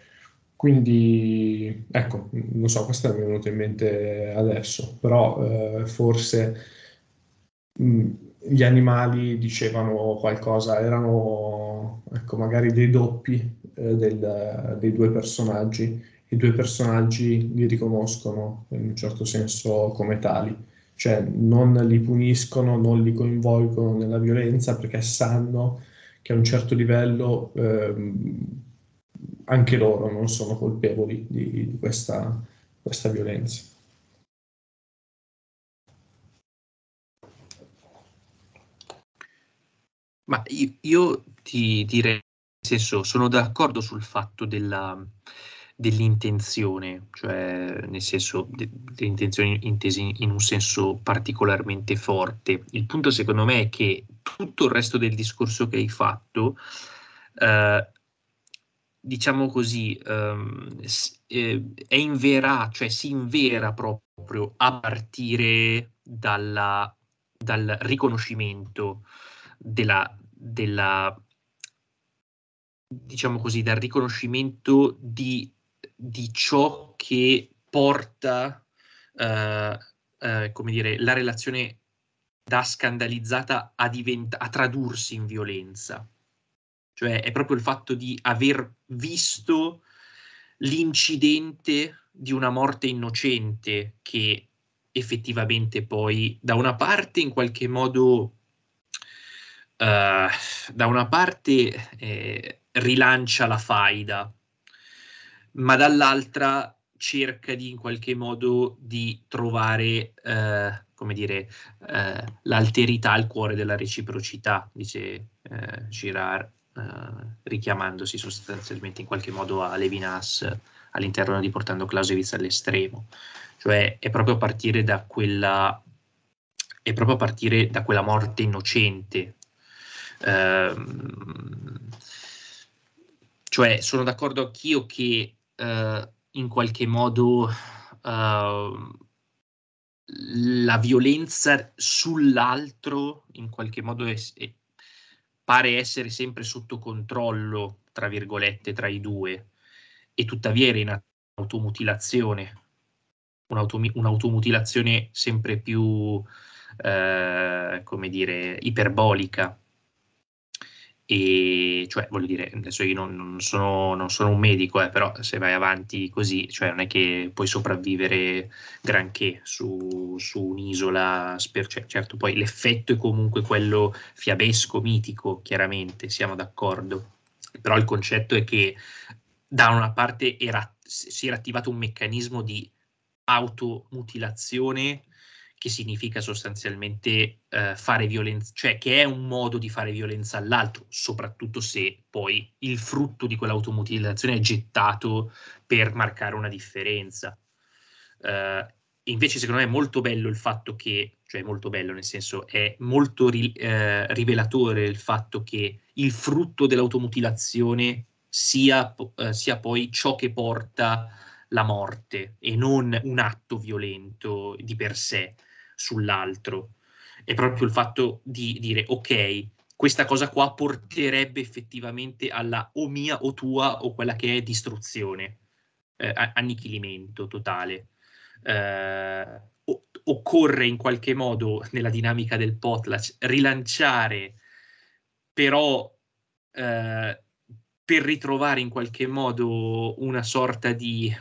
Quindi, ecco, non so, questo mi è venuto in mente adesso, però eh, forse mh, mm, gli animali dicevano qualcosa, erano ecco, magari dei doppi eh, del, dei due personaggi. I due personaggi li riconoscono in un certo senso come tali cioè non li puniscono, non li coinvolgono nella violenza perché sanno che a un certo livello ehm, anche loro non sono colpevoli di, di questa, questa violenza. Ma io, io ti direi, nel senso, sono d'accordo sul fatto della, dell'intenzione, cioè nel senso de- delle intenzioni intese in, in un senso particolarmente forte. Il punto secondo me è che tutto il resto del discorso che hai fatto, eh, diciamo così, ehm, eh, è invera, cioè si invera proprio a partire dalla, dal riconoscimento della, della diciamo così, dal riconoscimento di di ciò che porta, eh, eh, come dire, la relazione da scandalizzata a, diventa- a tradursi in violenza. Cioè è proprio il fatto di aver visto l'incidente di una morte innocente che effettivamente poi da una parte in qualche modo Uh, da una parte eh, rilancia la faida ma dall'altra cerca di in qualche modo di trovare, eh, come dire, eh, l'alterità al cuore della reciprocità, dice eh, Girard, eh, richiamandosi sostanzialmente in qualche modo a Levinas all'interno di Portando Clausewitz all'estremo. Cioè è proprio a partire da quella, è proprio a partire da quella morte innocente. Ehm, cioè sono d'accordo anch'io che eh, in qualche modo eh, la violenza sull'altro in qualche modo è, è, pare essere sempre sotto controllo, tra virgolette, tra i due, e tuttavia era in automutilazione, un'automutilazione sempre più, eh, come dire, iperbolica e cioè voglio dire adesso io non, non, sono, non sono, un medico eh, però se vai avanti così cioè non è che puoi sopravvivere granché su, su un'isola sper- cioè, certo poi l'effetto è comunque quello fiabesco mitico chiaramente siamo d'accordo. Però il concetto è che da una parte era, si era attivato un meccanismo di automutilazione che significa sostanzialmente eh, fare violenza, cioè che è un modo di fare violenza all'altro, soprattutto se poi il frutto di quell'automutilazione è gettato per marcare una differenza. Uh, invece secondo me è molto bello il fatto che, cioè molto bello nel senso è molto ri, eh, rivelatore il fatto che il frutto dell'automutilazione sia, eh, sia poi ciò che porta la morte e non un atto violento di per sé sull'altro. È proprio il fatto di dire ok, questa cosa qua porterebbe effettivamente alla o mia o tua o quella che è distruzione, eh, annichilimento totale. Eh, occorre in qualche modo nella dinamica del potlatch rilanciare però eh, per ritrovare in qualche modo una sorta di,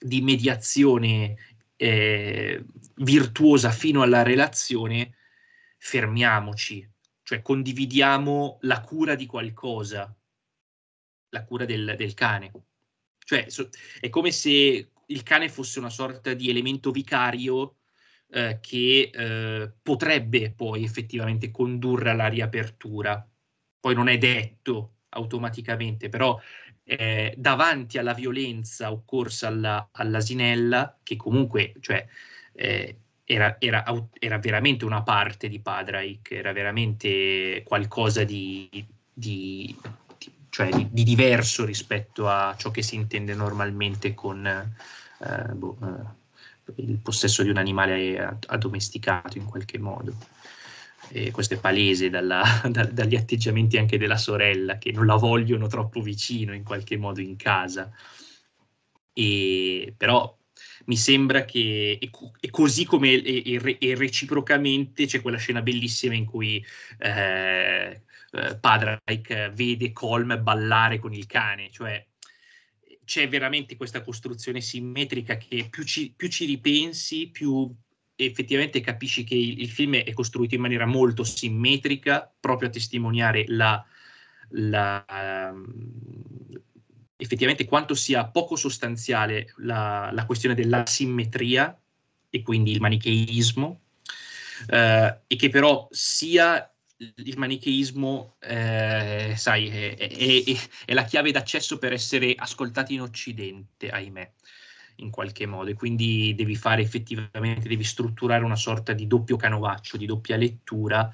di mediazione eh, virtuosa fino alla relazione, fermiamoci, cioè condividiamo la cura di qualcosa, la cura del, del cane. Cioè so, è come se il cane fosse una sorta di elemento vicario eh, che eh, potrebbe poi effettivamente condurre alla riapertura. Poi non è detto automaticamente, però eh, davanti alla violenza occorsa alla, all'asinella, che comunque cioè, eh, era, era, era, veramente una parte di Padraic, era veramente qualcosa di, di, di, cioè di diverso rispetto a ciò che si intende normalmente con eh, boh, eh, il possesso di un animale addomesticato in qualche modo. E questo è palese dalla, da, dagli atteggiamenti anche della sorella, che non la vogliono troppo vicino in qualche modo in casa. E, però mi sembra che, e, così come e, e, reciprocamente c'è quella scena bellissima in cui eh, eh, Padraic vede Colm ballare con il cane, cioè c'è veramente questa costruzione simmetrica che più ci, più ci ripensi, più effettivamente capisci che il, il, film è costruito in maniera molto simmetrica, proprio a testimoniare la, la, effettivamente quanto sia poco sostanziale la, la questione della simmetria e quindi il manicheismo, eh, e che però sia il manicheismo, eh, sai, è, è, è, la chiave d'accesso per essere ascoltati in Occidente, ahimè in qualche modo e quindi devi fare effettivamente, devi strutturare una sorta di doppio canovaccio, di doppia lettura,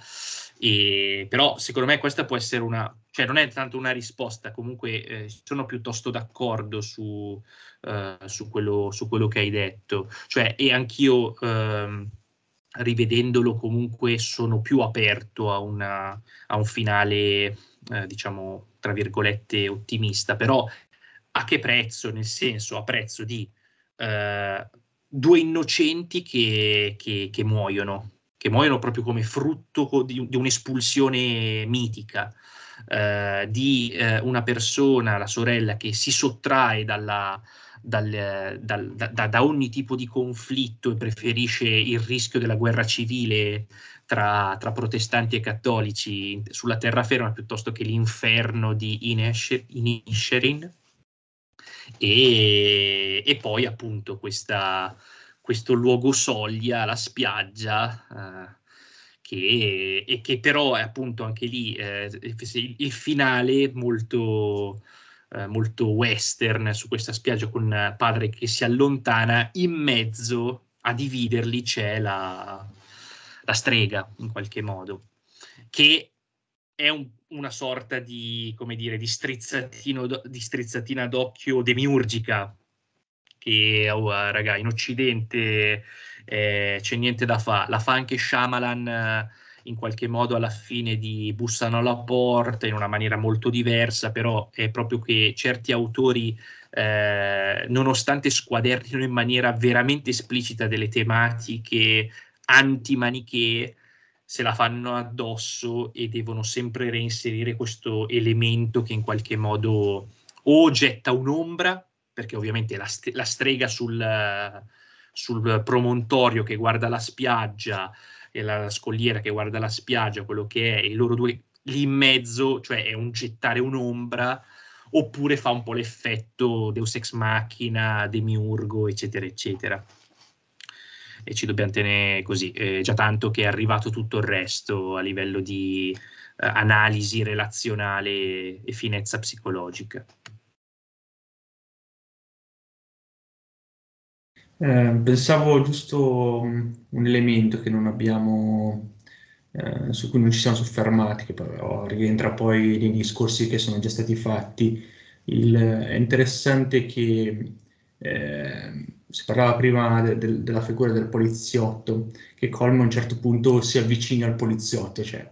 e, però secondo me questa può essere una, cioè non è tanto una risposta, comunque eh, sono piuttosto d'accordo su, eh, su, quello, su, quello, che hai detto, cioè e anch'io eh, rivedendolo comunque sono più aperto a, una, a un finale, eh, diciamo, tra virgolette, ottimista, però a che prezzo? Nel senso, a prezzo di eh, due innocenti che, che, che, muoiono, che muoiono proprio come frutto di, di un'espulsione mitica. Eh, di eh, una persona, la sorella, che si sottrae dalla, dal, dal, da, da, ogni tipo di conflitto e preferisce il rischio della guerra civile tra, tra protestanti e cattolici sulla terraferma piuttosto che l'inferno di Inisherin e, e poi appunto questa, questo luogo soglia, la spiaggia, eh, che, e che però è appunto anche lì eh, il, finale molto, eh, molto western su questa spiaggia con padre che si allontana, in mezzo a dividerli c'è la, la strega in qualche modo, che è un una sorta di, come dire, di, di strizzatina d'occhio demiurgica che, oh, raga, in Occidente eh, c'è niente da fare. La fa anche Shyamalan eh, in qualche modo alla fine di Bussano alla porta in una maniera molto diversa, però è proprio che certi autori, eh, nonostante squadernino in maniera veramente esplicita delle tematiche anti-manichee, se la fanno addosso e devono sempre reinserire questo elemento che in qualche modo o getta un'ombra, perché ovviamente la, st- la strega sul, sul, promontorio che guarda la spiaggia e la scogliera che guarda la spiaggia, quello che è, e loro due lì in mezzo, cioè è un gettare un'ombra, oppure fa un po' l'effetto Deus ex machina, demiurgo, eccetera, eccetera e ci dobbiamo tenere così, eh, già tanto che è arrivato tutto il resto a livello di eh, analisi relazionale e finezza psicologica. Eh, pensavo giusto mm, un elemento che non abbiamo, eh, su cui non ci siamo soffermati, che però rientra poi nei discorsi che sono già stati fatti. Il, è interessante che eh, si parlava prima de, de, della figura del poliziotto, che Colm a un certo punto si avvicina al poliziotto, cioè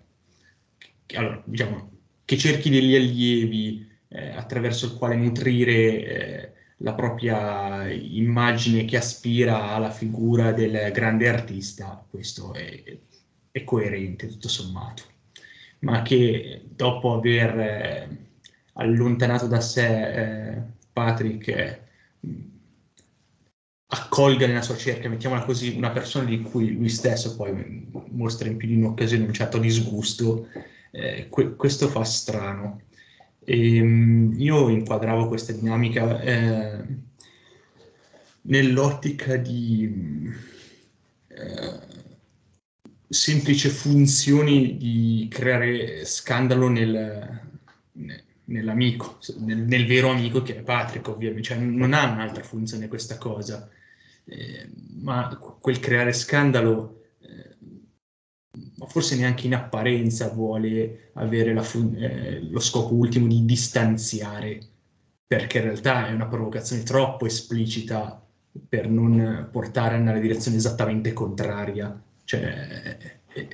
allora, diciamo, che cerchi degli allievi eh, attraverso il quale nutrire eh, la propria immagine che aspira alla figura del grande artista, questo è, è coerente tutto sommato, ma che dopo aver eh, allontanato da sé eh, Patrick eh, accolga nella sua cerchia, mettiamola così, una persona di cui lui stesso poi mostra in più di un'occasione un certo disgusto, eh, que- questo fa strano. E, ehm, io inquadravo questa dinamica eh, nell'ottica di eh, semplice funzioni di creare scandalo nel, nell'amico, nel, nel, vero amico che è Patrick, ovviamente, cioè, non ha un'altra funzione questa cosa, eh, ma quel creare scandalo ma forse neanche in apparenza vuole avere fun- eh, lo scopo ultimo di distanziare, perché in realtà è una provocazione troppo esplicita per non portare nella direzione esattamente contraria. Cioè, eh,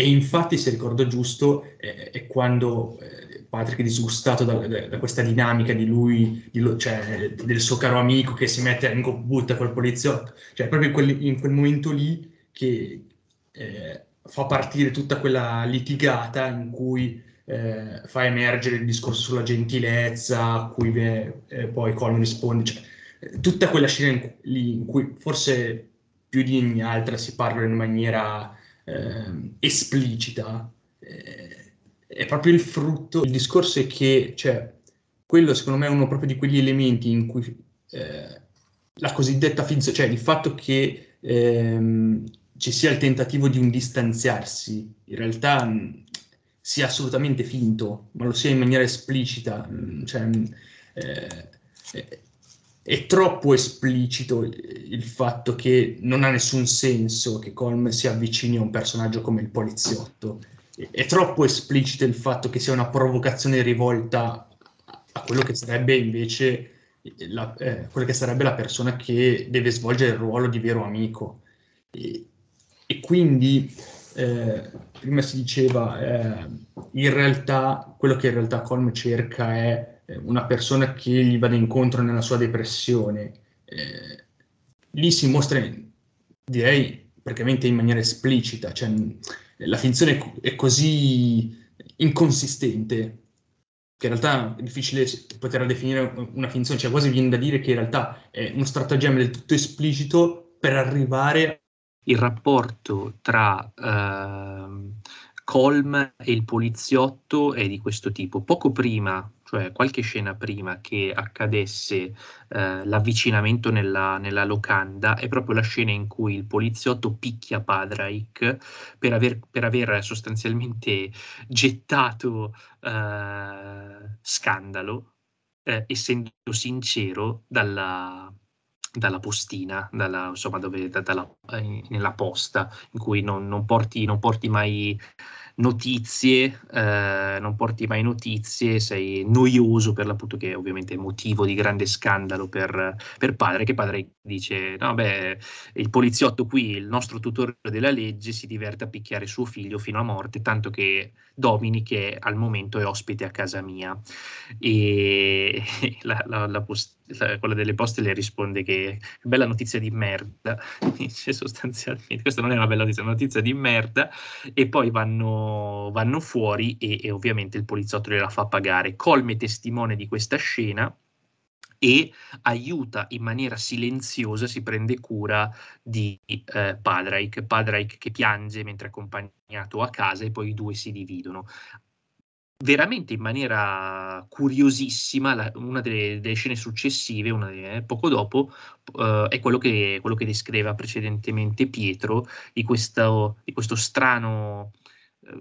e infatti, se ricordo giusto, eh, è quando eh, Patrick è disgustato da, da, questa dinamica di lui, di lo, cioè, del suo caro amico che si mette in combutta col poliziotto, cioè proprio in quel, in quel momento lì che eh, fa partire tutta quella litigata in cui eh, fa emergere il discorso sulla gentilezza, a cui eh, poi Colm risponde. Cioè, tutta quella scena in, lì in cui forse più di ogni altra si parla in maniera eh, esplicita, eh, è proprio il frutto. Il discorso è che, cioè, quello secondo me è uno proprio di quegli elementi in cui eh, la cosiddetta finzione, cioè il fatto che ehm, ci sia il tentativo di un distanziarsi, in realtà mh, sia assolutamente finto, ma lo sia in maniera esplicita, mh, cioè, mh, eh, è, troppo esplicito il fatto che non ha nessun senso che Colm si avvicini a un personaggio come il poliziotto, è, troppo esplicito il fatto che sia una provocazione rivolta a quello che sarebbe invece la, eh, quella che sarebbe la persona che deve svolgere il ruolo di vero amico. E, e quindi eh, prima si diceva eh, in realtà quello che in realtà Colm cerca è una persona che gli vada incontro nella sua depressione eh, lì si mostra direi praticamente in maniera esplicita cioè la finzione è così inconsistente che in realtà è difficile poter definire una finzione, cioè quasi viene da dire che in realtà è uno stratagemma del tutto esplicito per arrivare il rapporto tra eh, Colm e il poliziotto è di questo tipo. Poco prima, cioè qualche scena prima che accadesse eh, l'avvicinamento nella, nella, locanda, è proprio la scena in cui il poliziotto picchia Padraic per aver, per aver sostanzialmente gettato eh, scandalo, eh, essendo sincero dalla, dalla postina, dalla, insomma, dove, da, dalla, eh, nella posta, in cui non, non, porti, non porti mai notizie, eh, non porti mai notizie, sei noioso per l'appunto che ovviamente è motivo di grande scandalo per, per padre, che padre dice, no beh, il poliziotto qui, il nostro tutore della legge, si diverte a picchiare suo figlio fino a morte, tanto che Domini che al momento è ospite a casa mia. E la, la, la post- quella delle poste le risponde che bella notizia di merda, dice sostanzialmente, questa non è una bella notizia, è una notizia di merda, e poi vanno, vanno fuori e, e ovviamente il poliziotto gliela fa pagare. Colme testimone di questa scena e aiuta in maniera silenziosa, si prende cura di eh, Padraic, Padraic che piange mentre è accompagnato a casa e poi i due si dividono veramente in maniera curiosissima, la, una delle, delle, scene successive, delle, eh, poco dopo, uh, è quello che, quello che, descriveva precedentemente Pietro, di questo, di questo strano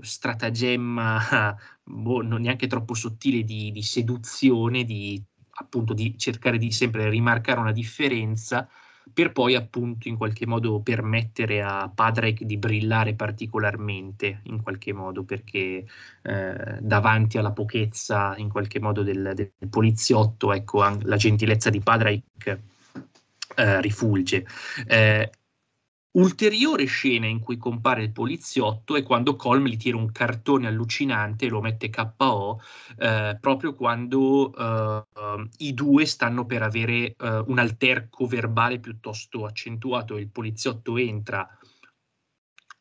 stratagemma, boh, non neanche troppo sottile, di, di seduzione, di appunto di cercare di sempre rimarcare una differenza per poi appunto in qualche modo permettere a Padraig di brillare particolarmente in qualche modo perché eh, davanti alla pochezza in qualche modo del, del poliziotto ecco la gentilezza di Padraig eh, rifulge. Eh, Ulteriore scena in cui compare il poliziotto è quando Colm gli tira un cartone allucinante e lo mette KO, eh, proprio quando eh, i due stanno per avere eh, un alterco verbale piuttosto accentuato e il poliziotto entra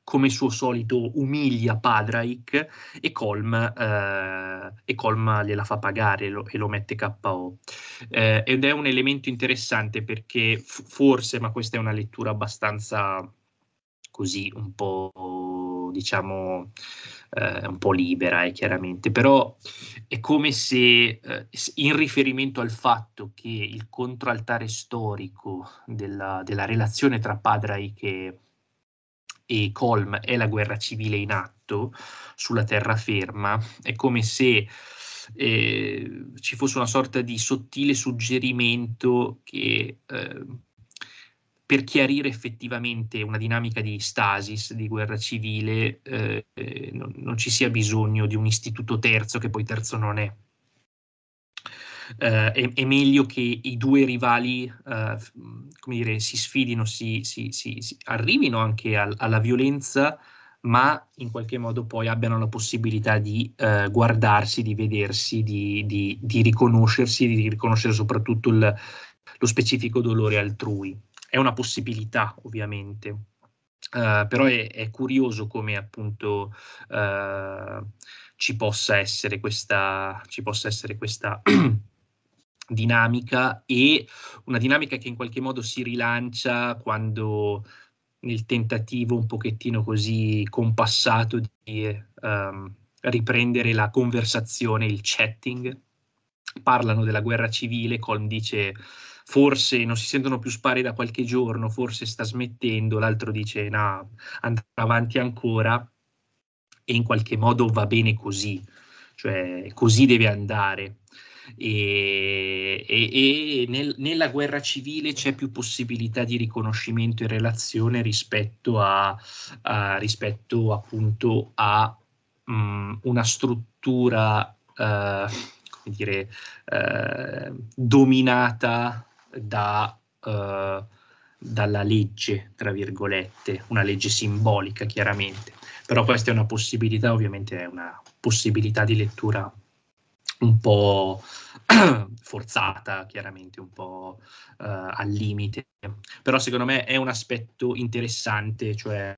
come suo solito umilia Padraic e Colm, eh, e Colm gliela fa pagare lo, e lo mette KO. Eh, ed è un elemento interessante perché f- forse, ma questa è una lettura abbastanza così un po' diciamo eh, un po' libera eh, chiaramente però è come se eh, in riferimento al fatto che il contraltare storico della, della relazione tra Padraic e e Colm è la guerra civile in atto sulla terraferma, è come se eh, ci fosse una sorta di sottile suggerimento che eh, per chiarire effettivamente una dinamica di stasis, di guerra civile, eh, non, non, ci sia bisogno di un istituto terzo, che poi terzo non è eh, è, è, meglio che i due rivali eh, come dire, si sfidino, si, si, si, si arrivino anche al, alla violenza, ma in qualche modo poi abbiano la possibilità di eh, guardarsi, di vedersi, di, di, di, riconoscersi, di riconoscere soprattutto il, lo specifico dolore altrui. È una possibilità, ovviamente. Uh, però è, è, curioso come appunto uh, ci possa essere questa, ci possa essere questa dinamica e una dinamica che in qualche modo si rilancia quando nel tentativo un pochettino così compassato di um, riprendere la conversazione, il chatting, parlano della guerra civile, Colm dice forse non si sentono più spari da qualche giorno, forse sta smettendo, l'altro dice no, andrà avanti ancora. E in qualche modo va bene così, cioè così deve andare e, e, e nel, nella guerra civile c'è più possibilità di riconoscimento e relazione rispetto a, a rispetto appunto a um, una struttura uh, come dire uh, dominata da uh, dalla legge, tra virgolette, una legge simbolica chiaramente, però questa è una possibilità, ovviamente è una possibilità di lettura un po' forzata, chiaramente un po' uh, al limite, però secondo me è un aspetto interessante, cioè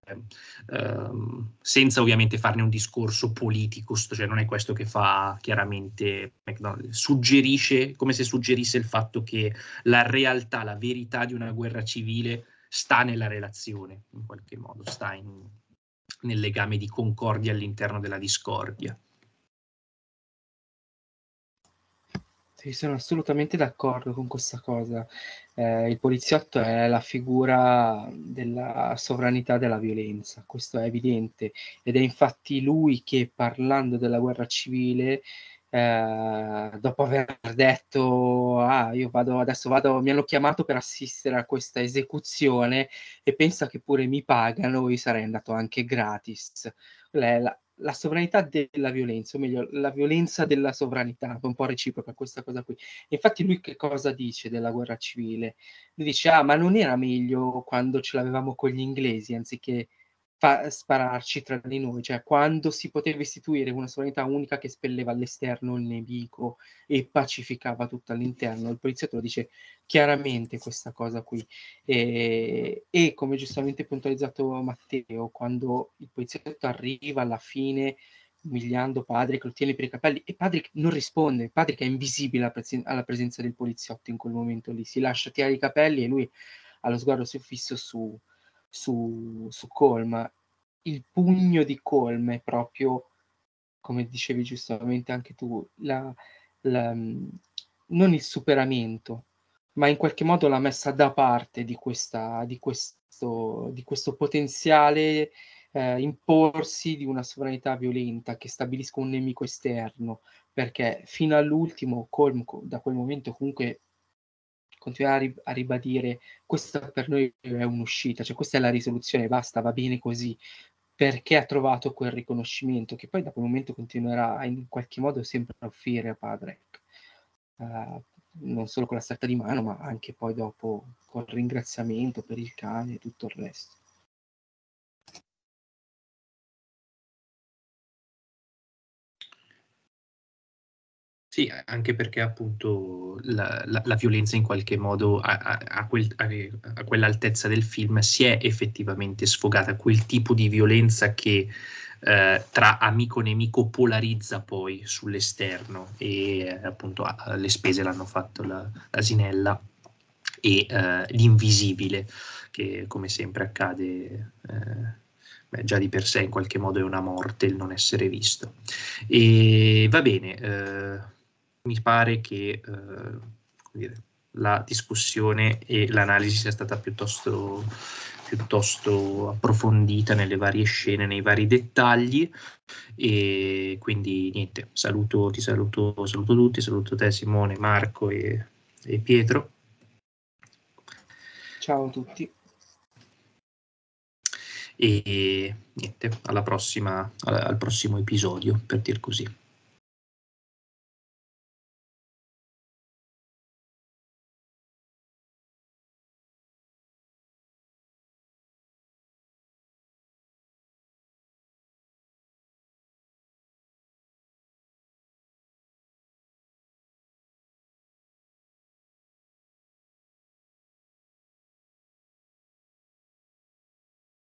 uh, senza ovviamente farne un discorso politico, cioè non è questo che fa chiaramente McDonald's, suggerisce, come se suggerisse il fatto che la realtà, la verità di una guerra civile sta nella relazione, in qualche modo, sta in, nel legame di concordia all'interno della discordia. Sì, sono assolutamente d'accordo con questa cosa. Eh, il poliziotto è la figura della sovranità della violenza, questo è evidente, ed è infatti lui che parlando della guerra civile, eh, dopo aver detto, ah, io vado, adesso vado, mi hanno chiamato per assistere a questa esecuzione e pensa che pure mi pagano, io sarei andato anche gratis. La, la sovranità della violenza, o meglio, la violenza della sovranità, un po' reciproca questa cosa qui. Infatti lui che cosa dice della guerra civile? Lui dice, ah, ma non era meglio quando ce l'avevamo con gli inglesi, anziché fa- spararci tra di noi, cioè quando si poteva istituire una sovranità unica che spelleva all'esterno il nemico e pacificava tutto all'interno. Il poliziotto lo dice chiaramente questa cosa qui. E, e come giustamente puntualizzato Matteo, quando il poliziotto arriva alla fine umiliando Patrick, lo tiene per i capelli e Patrick non risponde, Patrick è invisibile alla, presen- alla presenza del poliziotto in quel momento lì, si lascia tirare i capelli e lui ha lo sguardo fisso su, su, su Colm. Il pugno di Colm è proprio, come dicevi giustamente anche tu, la, la, non il superamento, ma in qualche modo la messa da parte di, questa, di, questo, di questo potenziale eh, imporsi di una sovranità violenta che stabilisca un nemico esterno, perché fino all'ultimo Colm da quel momento comunque continuare a, ri- a, ribadire questa per noi è un'uscita, cioè questa è la risoluzione, basta, va bene così, perché ha trovato quel riconoscimento che poi da quel momento continuerà in qualche modo sempre a offrire a padre, uh, non solo con la stretta di mano, ma anche poi dopo col ringraziamento per il cane e tutto il resto. Sì, anche perché appunto la, la, la violenza in qualche modo a, a, a, quel, a, quell'altezza del film si è effettivamente sfogata, quel tipo di violenza che eh, tra amico e nemico polarizza poi sull'esterno e eh, appunto le spese l'hanno fatto la, l'Asinella e eh, l'invisibile che come sempre accade eh, beh, già di per sé in qualche modo è una morte il non essere visto. E va bene, eh, mi pare che eh, dire, la discussione e l'analisi sia stata piuttosto, piuttosto approfondita nelle varie scene, nei vari dettagli e quindi niente, saluto, ti saluto, saluto tutti, saluto te Simone, Marco e, e Pietro. Ciao a tutti. E niente, alla prossima, al prossimo episodio, per dir così.